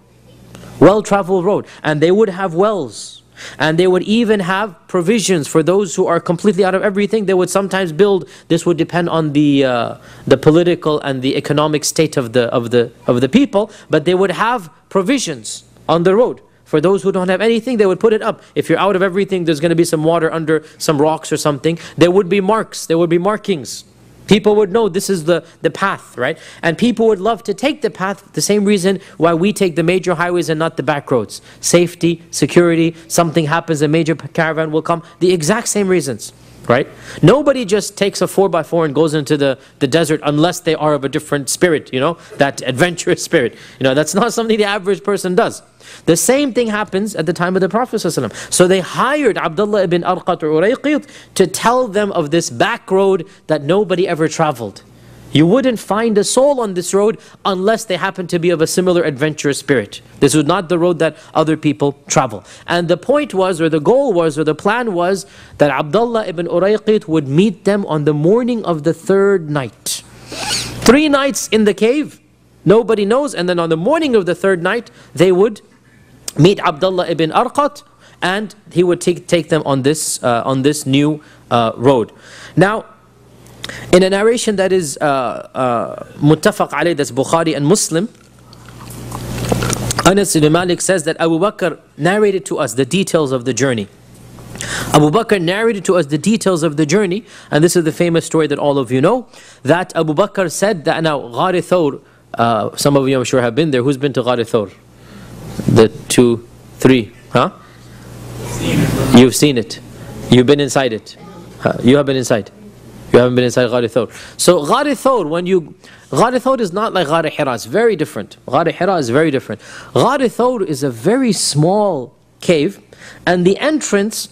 Well-traveled road. And they would have wells and they would even have provisions for those who are completely out of everything. They would sometimes build, this would depend on the, uh, the political and the economic state of the, of, the, of the people, but they would have provisions on the road. For those who don't have anything, they would put it up. If you're out of everything, there's going to be some water under some rocks or something. There would be marks, there would be markings. People would know this is the, the path, right? And people would love to take the path, the same reason why we take the major highways and not the back roads. Safety, security, something happens, a major caravan will come. The exact same reasons, right? Nobody just takes a 4x4 and goes into the, the desert unless they are of a different spirit, you know, that adventurous spirit. You know, that's not something the average person does. The same thing happens at the time of the Prophet. So they hired Abdullah ibn Arqat or Urayqit to tell them of this back road that nobody ever traveled. You wouldn't find a soul on this road unless they happen to be of a similar adventurous spirit. This was not the road that other people travel. And the point was, or the goal was, or the plan was, that Abdullah ibn Urayqit would meet them on the morning of the third night. Three nights in the cave, nobody knows, and then on the morning of the third night, they would meet Abdullah ibn Arqat and he would take, take them on this, uh, on this new uh, road. Now, in a narration that is uh, uh, muttafaq alayh, that's Bukhari and Muslim, Anas ibn Malik says that Abu Bakr narrated to us the details of the journey. Abu Bakr narrated to us the details of the journey, and this is the famous story that all of you know, that Abu Bakr said that now Ghar Thawr, uh, some of you I'm sure have been there, who's been to Ghar Thawr? The two, three, huh? You've seen it. You've been inside it. You have been inside. You haven't been inside Ghar Thawr. So Ghar Thawr, when you, Ghar Thawr is not like Ghar Hira, it's very different. Ghar Hira is very different. Ghar Thawr is a very small cave and the entrance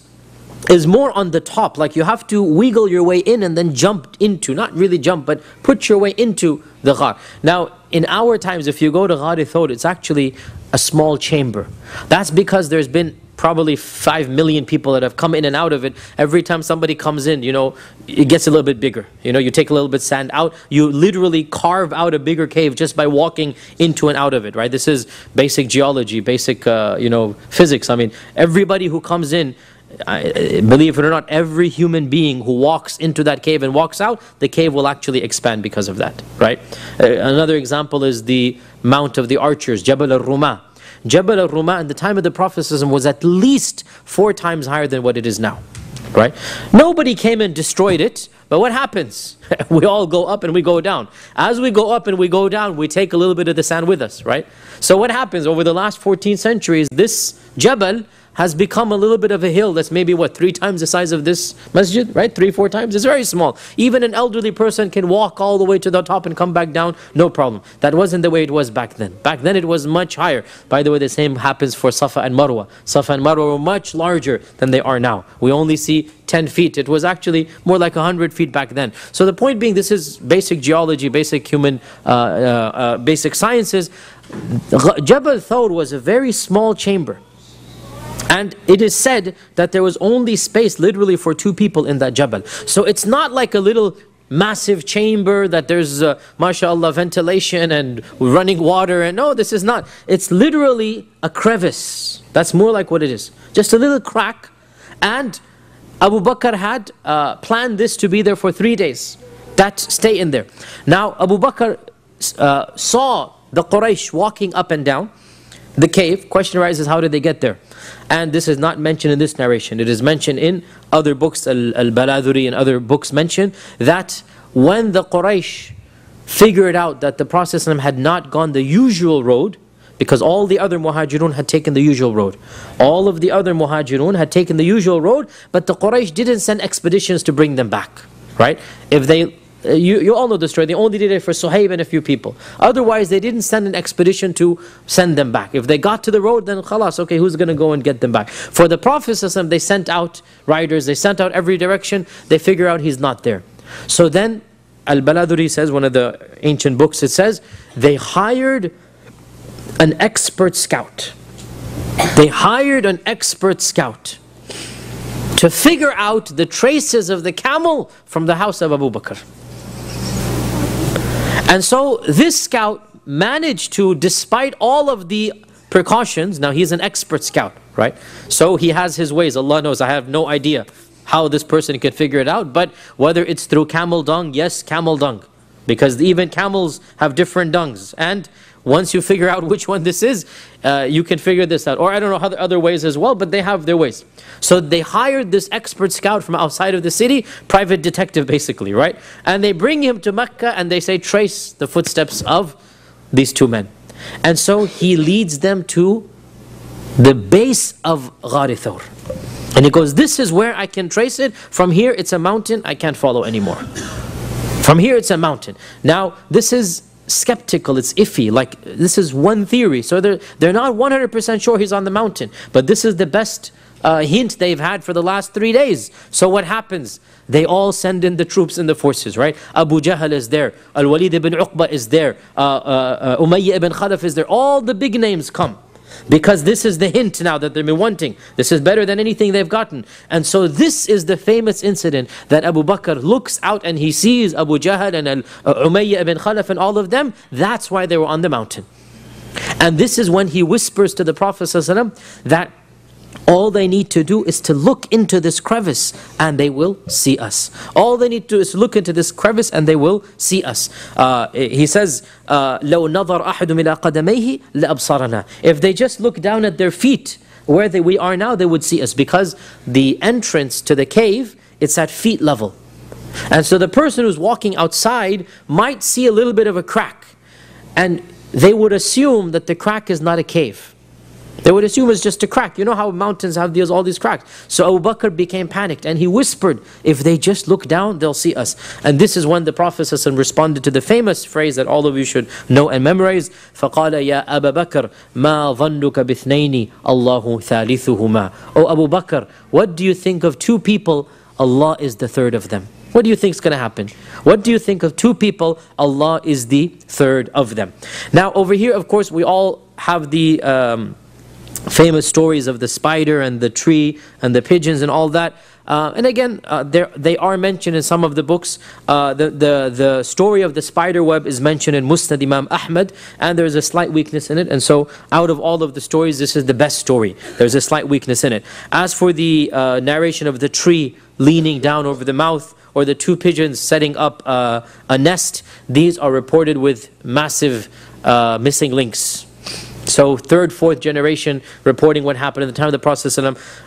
is more on the top, like you have to wiggle your way in and then jump into, not really jump, but put your way into the ghar. Now, in our times, if you go to Ghar Thawr, it's actually a small chamber. That's because there's been probably 5 million people that have come in and out of it. Every time somebody comes in, you know, it gets a little bit bigger. You know, you take a little bit sand out, you literally carve out a bigger cave just by walking into and out of it, right? This is basic geology, basic, uh, you know, physics. I mean, everybody who comes in, I, believe it or not, every human being who walks into that cave and walks out, the cave will actually expand because of that, right? Uh, another example is the Mount of the Archers, Jabal al-Rumah. Jabal al-Rumah in the time of the Prophet was at least four times higher than what it is now, right? Nobody came and destroyed it, But what happens? we all go up and we go down. As we go up and we go down, we take a little bit of the sand with us, right? So what happens over the last 14 centuries, this Jabal has become a little bit of a hill that's maybe what three times the size of this masjid right? Three four times? It's very small. Even an elderly person can walk all the way to the top and come back down no problem. That wasn't the way it was back then. Back then it was much higher. By the way the same happens for safa and marwa. Safa and marwa were much larger than they are now. We only see 10 feet. It was actually more like 100 feet back then. So the point being this is basic geology basic human uh, uh, uh, basic sciences. Jabal Thawr was a very small chamber and it is said that there was only space literally for two people in that Jabal. So it's not like a little massive chamber that there's, uh, mashallah, ventilation and running water. And no, this is not. It's literally a crevice. That's more like what it is. Just a little crack. And Abu Bakr had uh, planned this to be there for three days. That stay in there. Now, Abu Bakr uh, saw the Quraysh walking up and down the cave. Question arises, how did they get there? And this is not mentioned in this narration. It is mentioned in other books, Al-Baladuri and other books mention that when the Quraysh figured out that the Prophet had not gone the usual road, because all the other muhajirun had taken the usual road. All of the other muhajirun had taken the usual road, but the Quraysh didn't send expeditions to bring them back. Right? If they you, you all know the story. They only did it for Suhaib and a few people. Otherwise, they didn't send an expedition to send them back. If they got to the road, then khalas, okay, who's going to go and get them back? For the Prophet they sent out riders, they sent out every direction. They figure out he's not there. So then, Al Baladuri says, one of the ancient books, it says, they hired an expert scout. They hired an expert scout to figure out the traces of the camel from the house of Abu Bakr. And so this scout managed to, despite all of the precautions, now he's an expert scout, right? So he has his ways. Allah knows, I have no idea how this person can figure it out. But whether it's through camel dung, yes, camel dung. Because even camels have different dungs. And once you figure out which one this is, uh, you can figure this out. Or I don't know how the other ways as well, but they have their ways. So they hired this expert scout from outside of the city, private detective basically, right? And they bring him to Mecca and they say, trace the footsteps of these two men. And so he leads them to the base of Ghari. And he goes, this is where I can trace it. From here, it's a mountain. I can't follow anymore. From here, it's a mountain. Now, this is skeptical, it's iffy. Like, this is one theory. So they're, they're not 100% sure he's on the mountain. But this is the best uh, hint they've had for the last three days. So what happens? They all send in the troops and the forces, right? Abu Jahl is there. Al-Walid ibn Uqba is there. Uh, uh, uh Umayyah ibn Khalaf is there. All the big names come. Because this is the hint now that they've been wanting. This is better than anything they've gotten. And so this is the famous incident that Abu Bakr looks out and he sees Abu Jahl and uh, Umayyah ibn Khalaf and all of them. That's why they were on the mountain. And this is when he whispers to the Prophet ﷺ that all they need to do is to look into this crevice and they will see us. All they need to do is look into this crevice and they will see us. Uh, he says, uh, لو نظر أحد إلى قدميه لأبصرنا. If they just look down at their feet, where they, we are now, they would see us because the entrance to the cave, it's at feet level. And so the person who's walking outside might see a little bit of a crack. And they would assume that the crack is not a cave. They would assume it's just a crack. You know how mountains have these, all these cracks. So Abu Bakr became panicked and he whispered, if they just look down, they'll see us. And this is when the Prophet responded to the famous phrase that all of you should know and memorize. فَقَالَ يَا أَبَا بَكْرَ مَا ظَنُّكَ بِثْنَيْنِ اللَّهُ ثَالِثُهُمَا Oh Abu Bakr, what do you think of two people? Allah is the third of them. What do you think is going to happen? What do you think of two people? Allah is the third of them. Now over here, of course, we all have the... Um, famous stories of the spider and the tree and the pigeons and all that. Uh, and again, uh, they are mentioned in some of the books. Uh, the, the, the story of the spider web is mentioned in Musnad Imam Ahmad, and there's a slight weakness in it. And so, out of all of the stories, this is the best story. There's a slight weakness in it. As for the uh, narration of the tree leaning down over the mouth, or the two pigeons setting up uh, a nest, these are reported with massive uh, missing links. So third, fourth generation reporting what happened at the time of the Prophet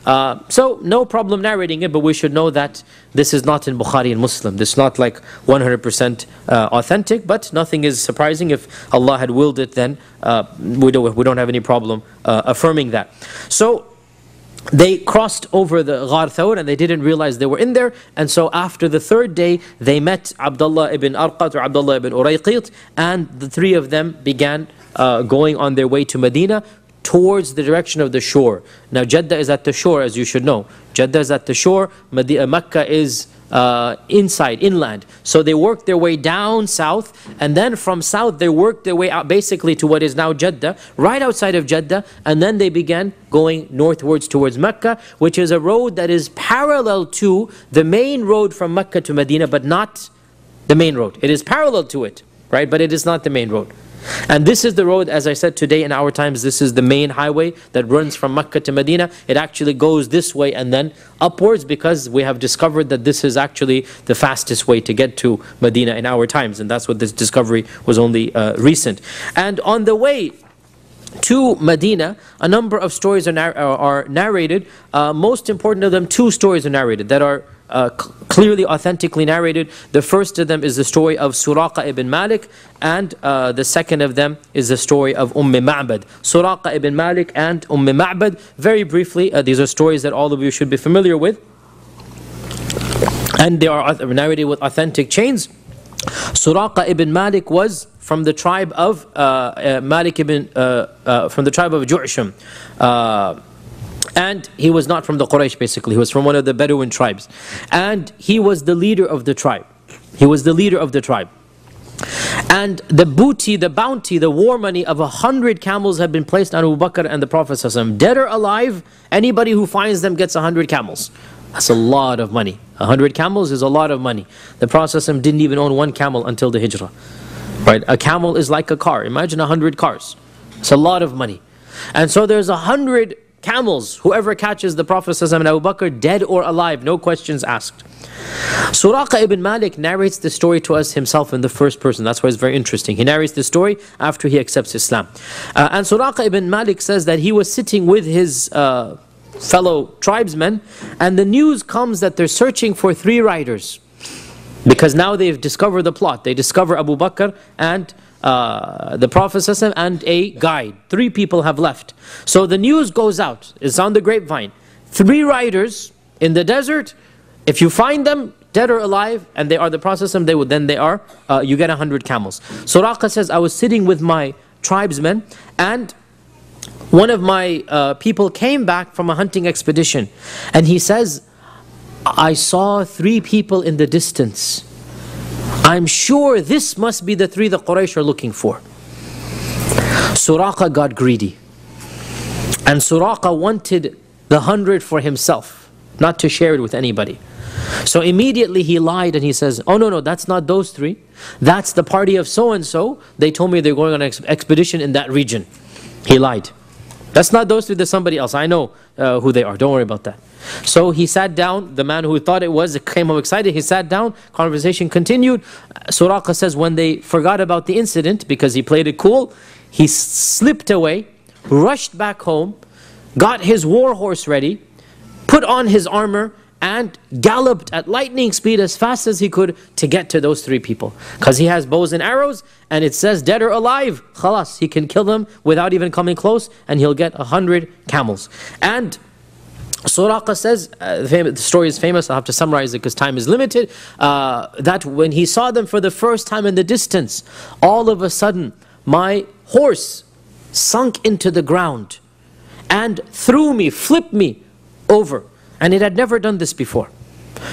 uh, So no problem narrating it, but we should know that this is not in Bukhari and Muslim. This is not like 100% uh, authentic, but nothing is surprising. If Allah had willed it, then uh, we, don't, we don't have any problem uh, affirming that. So they crossed over the Ghar Thawr and they didn't realize they were in there. And so after the third day, they met Abdullah ibn Arqat or Abdullah ibn Urayqit, and the three of them began uh, going on their way to Medina towards the direction of the shore. Now Jeddah is at the shore, as you should know. Jeddah is at the shore, Medina, Mecca is uh, inside, inland. So they worked their way down south, and then from south they worked their way out basically to what is now Jeddah, right outside of Jeddah, and then they began going northwards towards Mecca, which is a road that is parallel to the main road from Mecca to Medina, but not the main road. It is parallel to it, right? But it is not the main road. And this is the road, as I said today in our times, this is the main highway that runs from Mecca to Medina. It actually goes this way and then upwards because we have discovered that this is actually the fastest way to get to Medina in our times. And that's what this discovery was only uh, recent. And on the way to Medina, a number of stories are, nar are narrated. Uh, most important of them, two stories are narrated that are uh, clearly authentically narrated. The first of them is the story of Suraqa ibn Malik and uh, the second of them is the story of Umm Ma'bad. Suraqa ibn Malik and Umm Ma'bad. Very briefly, uh, these are stories that all of you should be familiar with. And they are narrated with authentic chains. Suraqa ibn Malik was from the tribe of uh, uh, Malik ibn, from the tribe of Ju'sham. And he was not from the Quraysh basically, he was from one of the Bedouin tribes. And he was the leader of the tribe. He was the leader of the tribe. And the booty, the bounty, the war money of a hundred camels had been placed on Abu Bakr and the Prophet Dead or alive, anybody who finds them gets a hundred camels. That's a lot of money. A hundred camels is a lot of money. The Prophet didn't even own one camel until the Hijrah. Right? A camel is like a car. Imagine a hundred cars. It's a lot of money. And so there's a hundred camels, whoever catches the Prophet and Abu Bakr, dead or alive, no questions asked. Suraqa ibn Malik narrates the story to us himself in the first person. That's why it's very interesting. He narrates the story after he accepts Islam. Uh, and Suraqa ibn Malik says that he was sitting with his uh, fellow tribesmen, and the news comes that they're searching for three riders. Because now they've discovered the plot. They discover Abu Bakr and uh, the Prophet and a guide. Three people have left. So the news goes out. It's on the grapevine. Three riders in the desert. If you find them, dead or alive, and they are the Prophet they would, then they are, uh, you get a hundred camels. Suraqa says, I was sitting with my tribesmen, and one of my uh, people came back from a hunting expedition. And he says, I saw three people in the distance. I'm sure this must be the three the Quraysh are looking for. Suraqa got greedy. And Suraqa wanted the hundred for himself, not to share it with anybody. So immediately he lied and he says, Oh, no, no, that's not those three. That's the party of so and so. They told me they're going on an expedition in that region. He lied. That's not those three, there's somebody else. I know uh, who they are. Don't worry about that. So he sat down. The man who thought it was came up excited. He sat down. Conversation continued. Suraqa says when they forgot about the incident because he played it cool, he slipped away, rushed back home, got his war horse ready, put on his armor, and galloped at lightning speed as fast as he could to get to those three people. Because he has bows and arrows, and it says dead or alive, khalas, he can kill them without even coming close, and he'll get a hundred camels. And Suraqa says, uh, the story is famous, I'll have to summarize it because time is limited, uh, that when he saw them for the first time in the distance, all of a sudden, my horse sunk into the ground and threw me, flipped me over. And it had never done this before.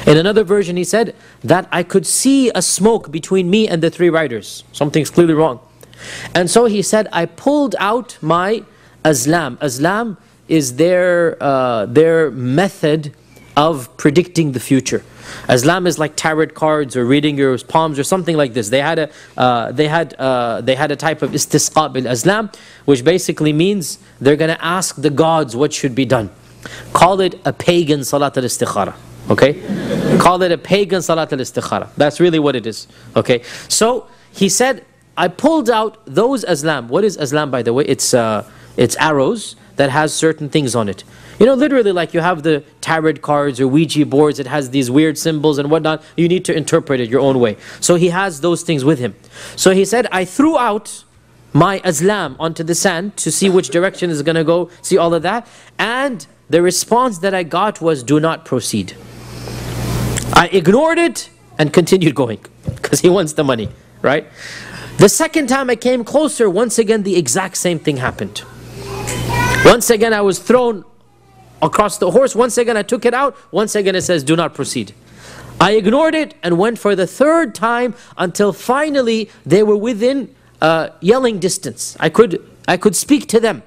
In another version, he said that I could see a smoke between me and the three riders. Something's clearly wrong. And so he said, I pulled out my azlam. Azlam is their, uh, their method of predicting the future. Azlam is like tarot cards or reading your palms or something like this. They had a, uh, they had, uh, they had a type of istisqa bil azlam, which basically means they're going to ask the gods what should be done. Call it a pagan salat al-istikhara. Okay? Call it a pagan salat al-istikhara. That's really what it is. Okay? So, he said, I pulled out those azlam. What is azlam, by the way? It's, uh, it's arrows that has certain things on it. You know, literally, like you have the tarot cards or Ouija boards, it has these weird symbols and whatnot. You need to interpret it your own way. So he has those things with him. So he said, I threw out my azlam onto the sand to see which direction is going to go, see all of that. And the response that I got was, do not proceed. I ignored it and continued going because he wants the money, right? The second time I came closer, once again the exact same thing happened. Once again I was thrown across the horse. Once again I took it out. Once again it says, do not proceed. I ignored it and went for the third time until finally they were within uh, yelling distance. I could, I could speak to them.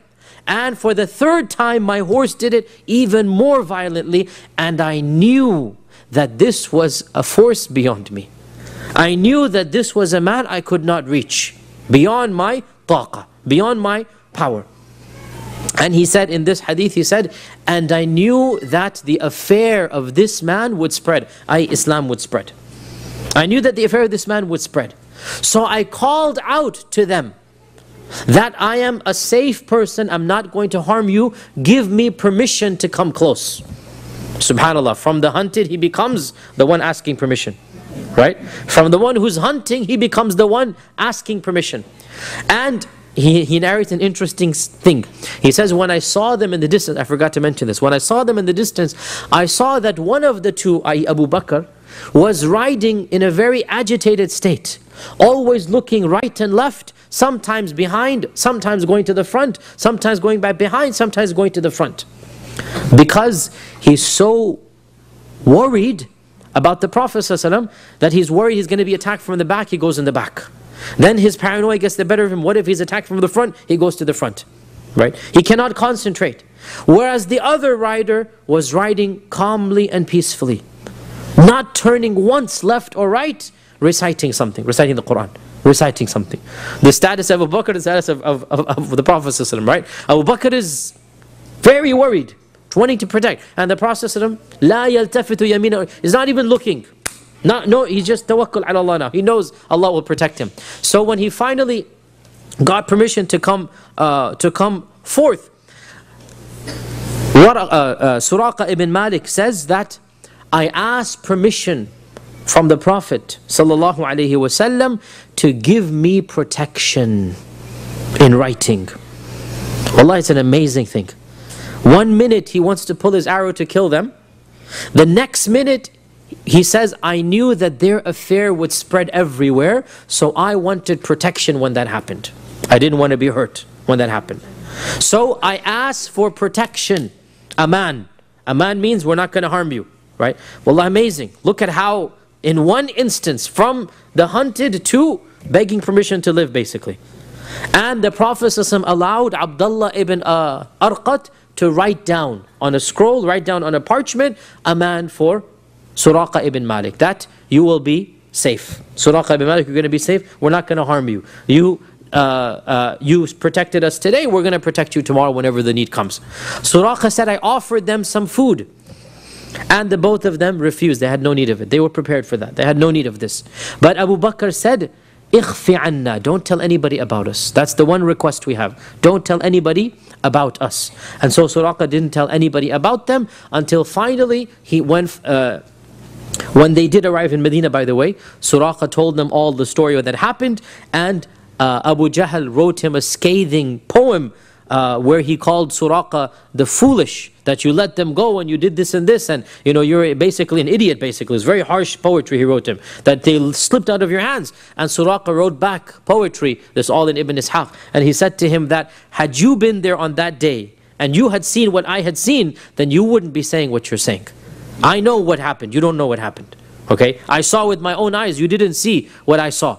And for the third time, my horse did it even more violently, and I knew that this was a force beyond me. I knew that this was a man I could not reach, beyond my taqa, beyond my power. And he said in this hadith, he said, and I knew that the affair of this man would spread, I Islam would spread. I knew that the affair of this man would spread. So I called out to them that I am a safe person, I'm not going to harm you, give me permission to come close. Subhanallah, from the hunted, he becomes the one asking permission. Right? From the one who's hunting, he becomes the one asking permission. And he, he narrates an interesting thing. He says, When I saw them in the distance, I forgot to mention this. When I saw them in the distance, I saw that one of the two, i.e., Abu Bakr, was riding in a very agitated state, always looking right and left, sometimes behind, sometimes going to the front, sometimes going back behind, sometimes going to the front. Because he's so worried about the Prophet that he's worried he's going to be attacked from the back, he goes in the back. Then his paranoia gets the better of him. What if he's attacked from the front? He goes to the front. Right? He cannot concentrate. Whereas the other rider was riding calmly and peacefully. Not turning once left or right, reciting something, reciting the Quran, reciting something. The status of Abu Bakr, the status of, of, of, of the Prophet ﷺ, right? Abu Bakr is very worried, wanting to protect. And the Prophet ﷺ, لا يلتفت يمينه, is not even looking. Not, no, he just tawakkul ala Allah now. He knows Allah will protect him. So when he finally got permission to come, uh, to come forth, uh, uh, Suraqa ibn Malik says that I asked permission from the Prophet wasallam to give me protection in writing. Allah, it's an amazing thing. One minute he wants to pull his arrow to kill them. The next minute he says, I knew that their affair would spread everywhere, so I wanted protection when that happened. I didn't want to be hurt when that happened. So I asked for protection. Aman. Aman means we're not going to harm you right? Well, amazing. Look at how, in one instance, from the hunted to begging permission to live, basically. And the Prophet allowed Abdullah ibn uh, Arqat to write down on a scroll, write down on a parchment, aman for Suraqa ibn Malik, that you will be safe. Suraqa ibn Malik, you're going to be safe. We're not going to harm you. You uh, uh, you protected us today, we're going to protect you tomorrow whenever the need comes. Suraqa said, I offered them some food. And the both of them refused. They had no need of it. They were prepared for that. They had no need of this. But Abu Bakr said, anna, don't tell anybody about us. That's the one request we have. Don't tell anybody about us. And so Suraqa didn't tell anybody about them until finally he went. Uh, when they did arrive in Medina, by the way, Suraqa told them all the story that happened, and uh, Abu Jahl wrote him a scathing poem uh, where he called Suraqa the foolish, that you let them go and you did this and this, and you know, you're basically an idiot, basically. It's very harsh poetry he wrote him, that they slipped out of your hands. And Suraqa wrote back poetry, this all in Ibn Ishaq, and he said to him that, had you been there on that day, and you had seen what I had seen, then you wouldn't be saying what you're saying. I know what happened, you don't know what happened. Okay? I saw with my own eyes, you didn't see what I saw.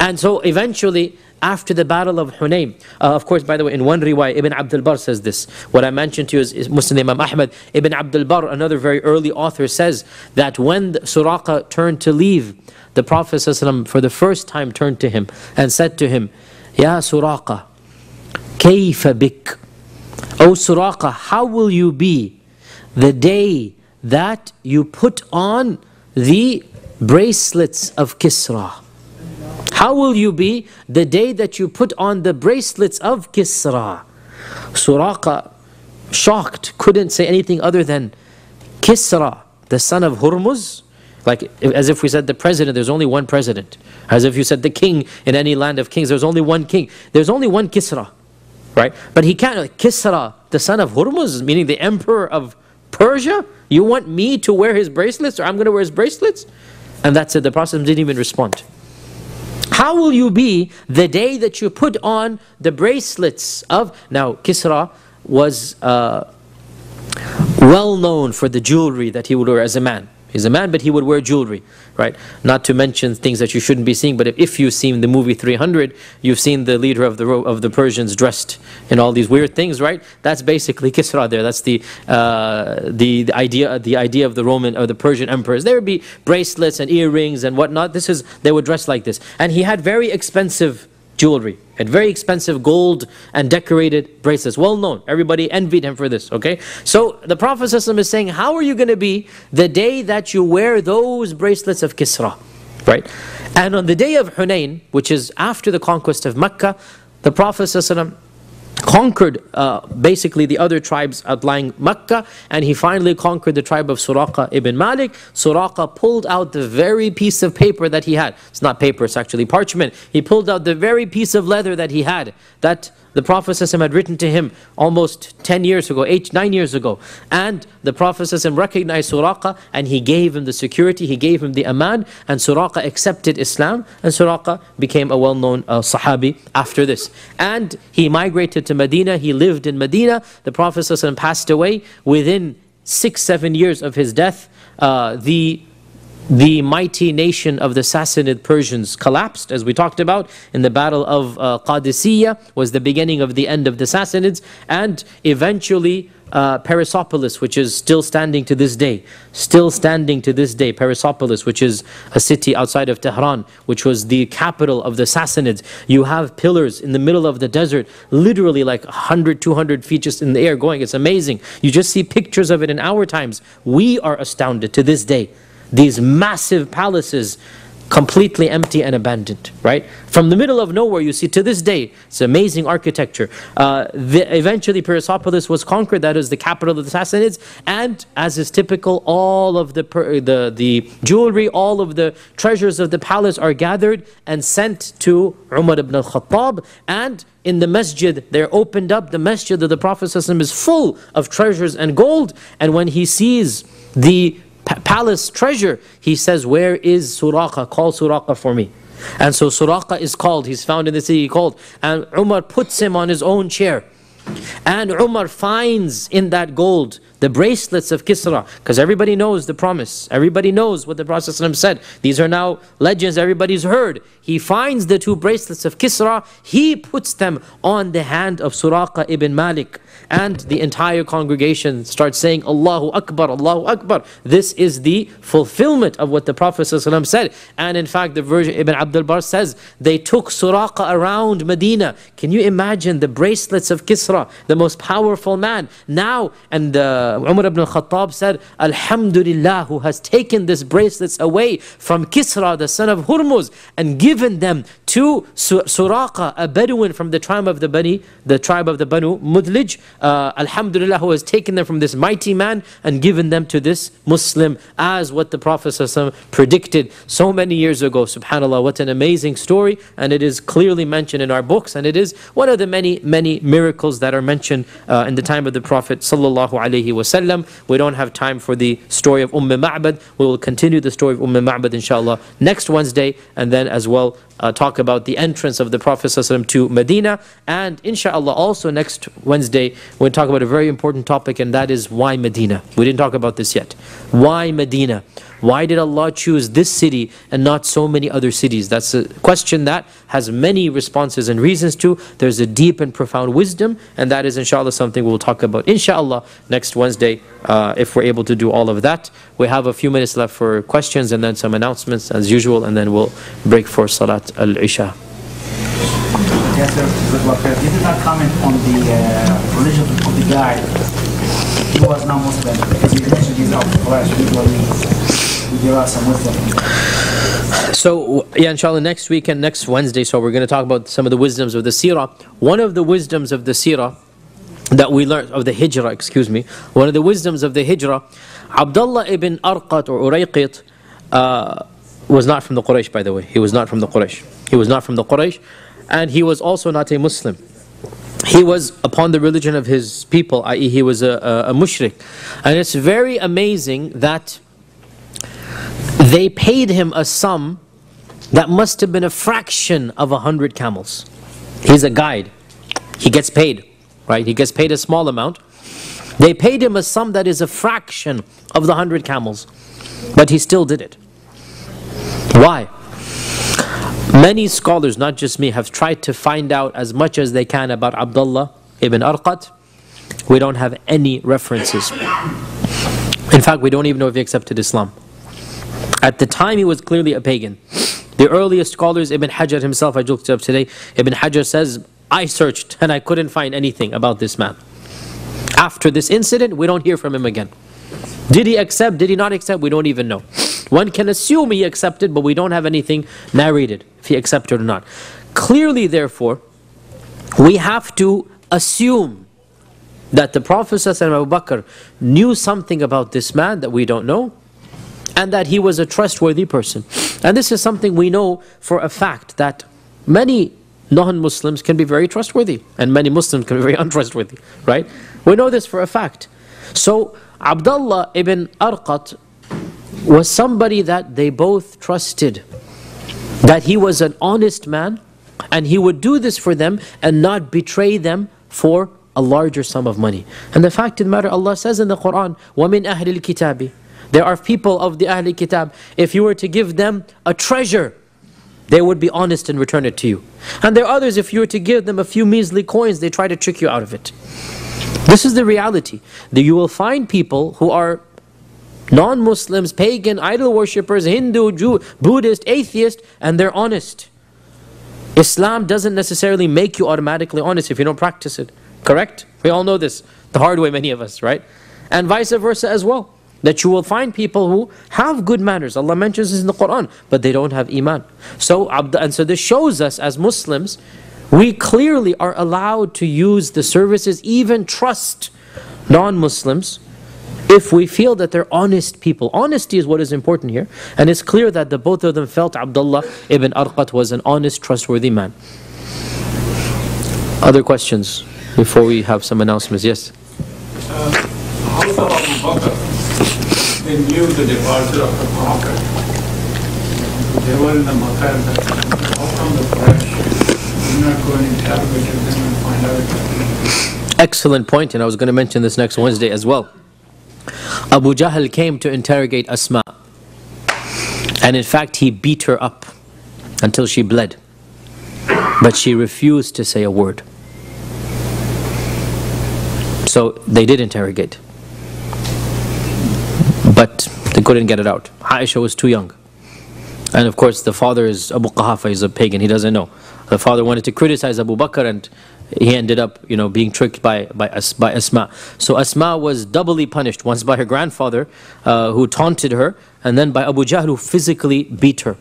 And so eventually, after the battle of Hunayn. Uh, of course, by the way, in one riwayah, Ibn Abdul Barr says this. What I mentioned to you is, is Muslim Imam Ahmad. Ibn Abdul Barr, another very early author, says that when Suraqa turned to leave, the Prophet for the first time turned to him and said to him, Ya Suraqa, kayfa bik? O Suraqa, how will you be the day that you put on the bracelets of Kisra? How will you be the day that you put on the bracelets of Kisra? Suraqa, shocked, couldn't say anything other than Kisra, the son of Hurmuz, like as if we said the president, there's only one president. As if you said the king in any land of kings, there's only one king. There's only one Kisra, right? But he can't, like, Kisra, the son of Hurmuz, meaning the emperor of Persia? You want me to wear his bracelets or I'm going to wear his bracelets? And that's it. The Prophet didn't even respond. How will you be the day that you put on the bracelets of. Now, Kisra was uh, well known for the jewelry that he would wear as a man. He's a man, but he would wear jewelry, right? Not to mention things that you shouldn't be seeing. But if, if you've seen the movie 300, you've seen the leader of the of the Persians dressed in all these weird things, right? That's basically Kisra. There, that's the uh, the, the idea the idea of the Roman or the Persian emperors. There would be bracelets and earrings and whatnot. This is they would dress like this, and he had very expensive jewelry. Had very expensive gold and decorated bracelets. Well known. Everybody envied him for this, okay? So the Prophet is saying, how are you going to be the day that you wear those bracelets of Kisra? Right? And on the day of Hunain, which is after the conquest of Mecca, the Prophet ﷺ conquered uh, basically the other tribes outlying Mecca and he finally conquered the tribe of Suraqa ibn Malik. Suraqa pulled out the very piece of paper that he had. It's not paper, it's actually parchment. He pulled out the very piece of leather that he had that the Prophet ﷺ had written to him almost 10 years ago, 8, 9 years ago. And the Prophet ﷺ recognized Suraqa and he gave him the security, he gave him the aman, and Suraqa accepted Islam, and Suraqa became a well known uh, Sahabi after this. And he migrated to Medina, he lived in Medina. The Prophet ﷺ passed away within six, seven years of his death. Uh, the the mighty nation of the Sassanid Persians collapsed, as we talked about in the Battle of uh, Qadisiyah, was the beginning of the end of the Sassanids, and eventually uh, Persepolis, which is still standing to this day, still standing to this day, Persepolis, which is a city outside of Tehran, which was the capital of the Sassanids. You have pillars in the middle of the desert, literally like 100, 200 feet just in the air going. It's amazing. You just see pictures of it in our times. We are astounded to this day these massive palaces completely empty and abandoned, right? From the middle of nowhere, you see to this day, it's amazing architecture. Uh, the, eventually, Persepolis was conquered, that is the capital of the Sassanids, and as is typical, all of the, the, the jewelry, all of the treasures of the palace are gathered and sent to Umar ibn al-Khattab, and in the masjid, they're opened up, the masjid of the Prophet is full of treasures and gold, and when he sees the palace treasure, he says, Where is Suraqa? Call Suraqa for me. And so Suraqa is called, he's found in the city called, and Umar puts him on his own chair. And Umar finds in that gold the bracelets of Kisra, because everybody knows the promise. Everybody knows what the Prophet said. These are now legends everybody's heard. He finds the two bracelets of Kisra, he puts them on the hand of Suraqa ibn Malik and the entire congregation starts saying Allahu Akbar, Allahu Akbar. This is the fulfillment of what the Prophet ﷺ said. And in fact, the version Ibn Abdul Barr says they took Suraqa around Medina. Can you imagine the bracelets of Kisra, the most powerful man? Now, and uh, Umar ibn al-Khattab said, Alhamdulillah, who has taken these bracelets away from Kisra, the son of Hurmuz, and given them to Suraqa, a Bedouin from the tribe of the Bani, the tribe of the Banu Mudlij, uh, Alhamdulillah, who has taken them from this mighty man and given them to this Muslim as what the Prophet predicted so many years ago. Subhanallah, what an amazing story. And it is clearly mentioned in our books. And it is one of the many, many miracles that are mentioned uh, in the time of the Prophet. We don't have time for the story of Umm Ma'bad. We will continue the story of Umm Ma'bad, inshallah, next Wednesday. And then as well, uh, talk about the entrance of the Prophet ﷺ to Medina. And inshallah, also next Wednesday, we'll talk about a very important topic, and that is why Medina. We didn't talk about this yet. Why Medina? Why did Allah choose this city and not so many other cities? That's a question that has many responses and reasons to. There's a deep and profound wisdom, and that is inshallah something we'll talk about inshallah next Wednesday uh, if we're able to do all of that. We have a few minutes left for questions and then some announcements as usual, and then we'll break for Salat al-Isha. Yes, sir. You did not comment on the uh, religion of the guy who was not Muslim because you mentioned he's So, yeah, inshallah, next week and next Wednesday, so we're going to talk about some of the wisdoms of the seerah. One of the wisdoms of the seerah that we learned of the hijrah, excuse me, one of the wisdoms of the hijrah, Abdullah ibn Arqat or Urayqit uh, was not from the Quraysh, by the way. He was not from the Quraysh. He was not from the Quraysh, and he was also not a Muslim. He was upon the religion of his people, i.e., he was a, a, a mushrik. And it's very amazing that they paid him a sum that must have been a fraction of a hundred camels. He's a guide. He gets paid, right? He gets paid a small amount. They paid him a sum that is a fraction of the hundred camels, but he still did it. Why? Many scholars, not just me, have tried to find out as much as they can about Abdullah ibn Arqat. We don't have any references. In fact, we don't even know if he accepted Islam. At the time, he was clearly a pagan. The earliest scholars, Ibn Hajar himself, I looked up today, Ibn Hajar says, I searched and I couldn't find anything about this man. After this incident, we don't hear from him again. Did he accept? Did he not accept? We don't even know. One can assume he accepted, but we don't have anything narrated if he accepted or not. Clearly, therefore, we have to assume that the Prophet Abu Bakr knew something about this man that we don't know, and that he was a trustworthy person. And this is something we know for a fact that many non-Muslims can be very trustworthy, and many Muslims can be very untrustworthy, right? We know this for a fact. So Abdullah ibn Arqat was somebody that they both trusted, that he was an honest man, and he would do this for them and not betray them for a larger sum of money. And the fact of the matter, Allah says in the Quran, وَمِنْ أَهْلِ الْكِتَابِ there are people of the Ahl Kitab, if you were to give them a treasure, they would be honest and return it to you. And there are others, if you were to give them a few measly coins, they try to trick you out of it. This is the reality. That you will find people who are non-Muslims, pagan, idol worshippers, Hindu, Jew, Buddhist, atheist, and they're honest. Islam doesn't necessarily make you automatically honest if you don't practice it. Correct? We all know this the hard way, many of us, right? And vice versa as well. That you will find people who have good manners. Allah mentions this in the Quran, but they don't have iman. So, and so this shows us as Muslims, we clearly are allowed to use the services, even trust non-Muslims, if we feel that they're honest people. Honesty is what is important here. And it's clear that the both of them felt Abdullah ibn Arqat was an honest, trustworthy man. Other questions before we have some announcements? Yes? Uh? They knew the departure of the Prophet. They were in the Makkah not interrogate them and find out? Excellent point, and I was going to mention this next Wednesday as well. Abu Jahl came to interrogate Asma. And in fact, he beat her up until she bled. But she refused to say a word. So they did interrogate. But they couldn't get it out. Aisha was too young. And of course, the father is Abu Quhafa, he's a pagan, he doesn't know. The father wanted to criticize Abu Bakr and he ended up, you know, being tricked by, by, by Asma. So Asma was doubly punished, once by her grandfather, uh, who taunted her, and then by Abu Jahl, who physically beat her.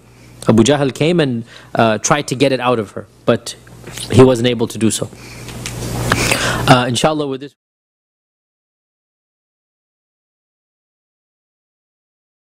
Abu Jahl came and uh, tried to get it out of her, but he wasn't able to do so. Uh, inshallah, with this.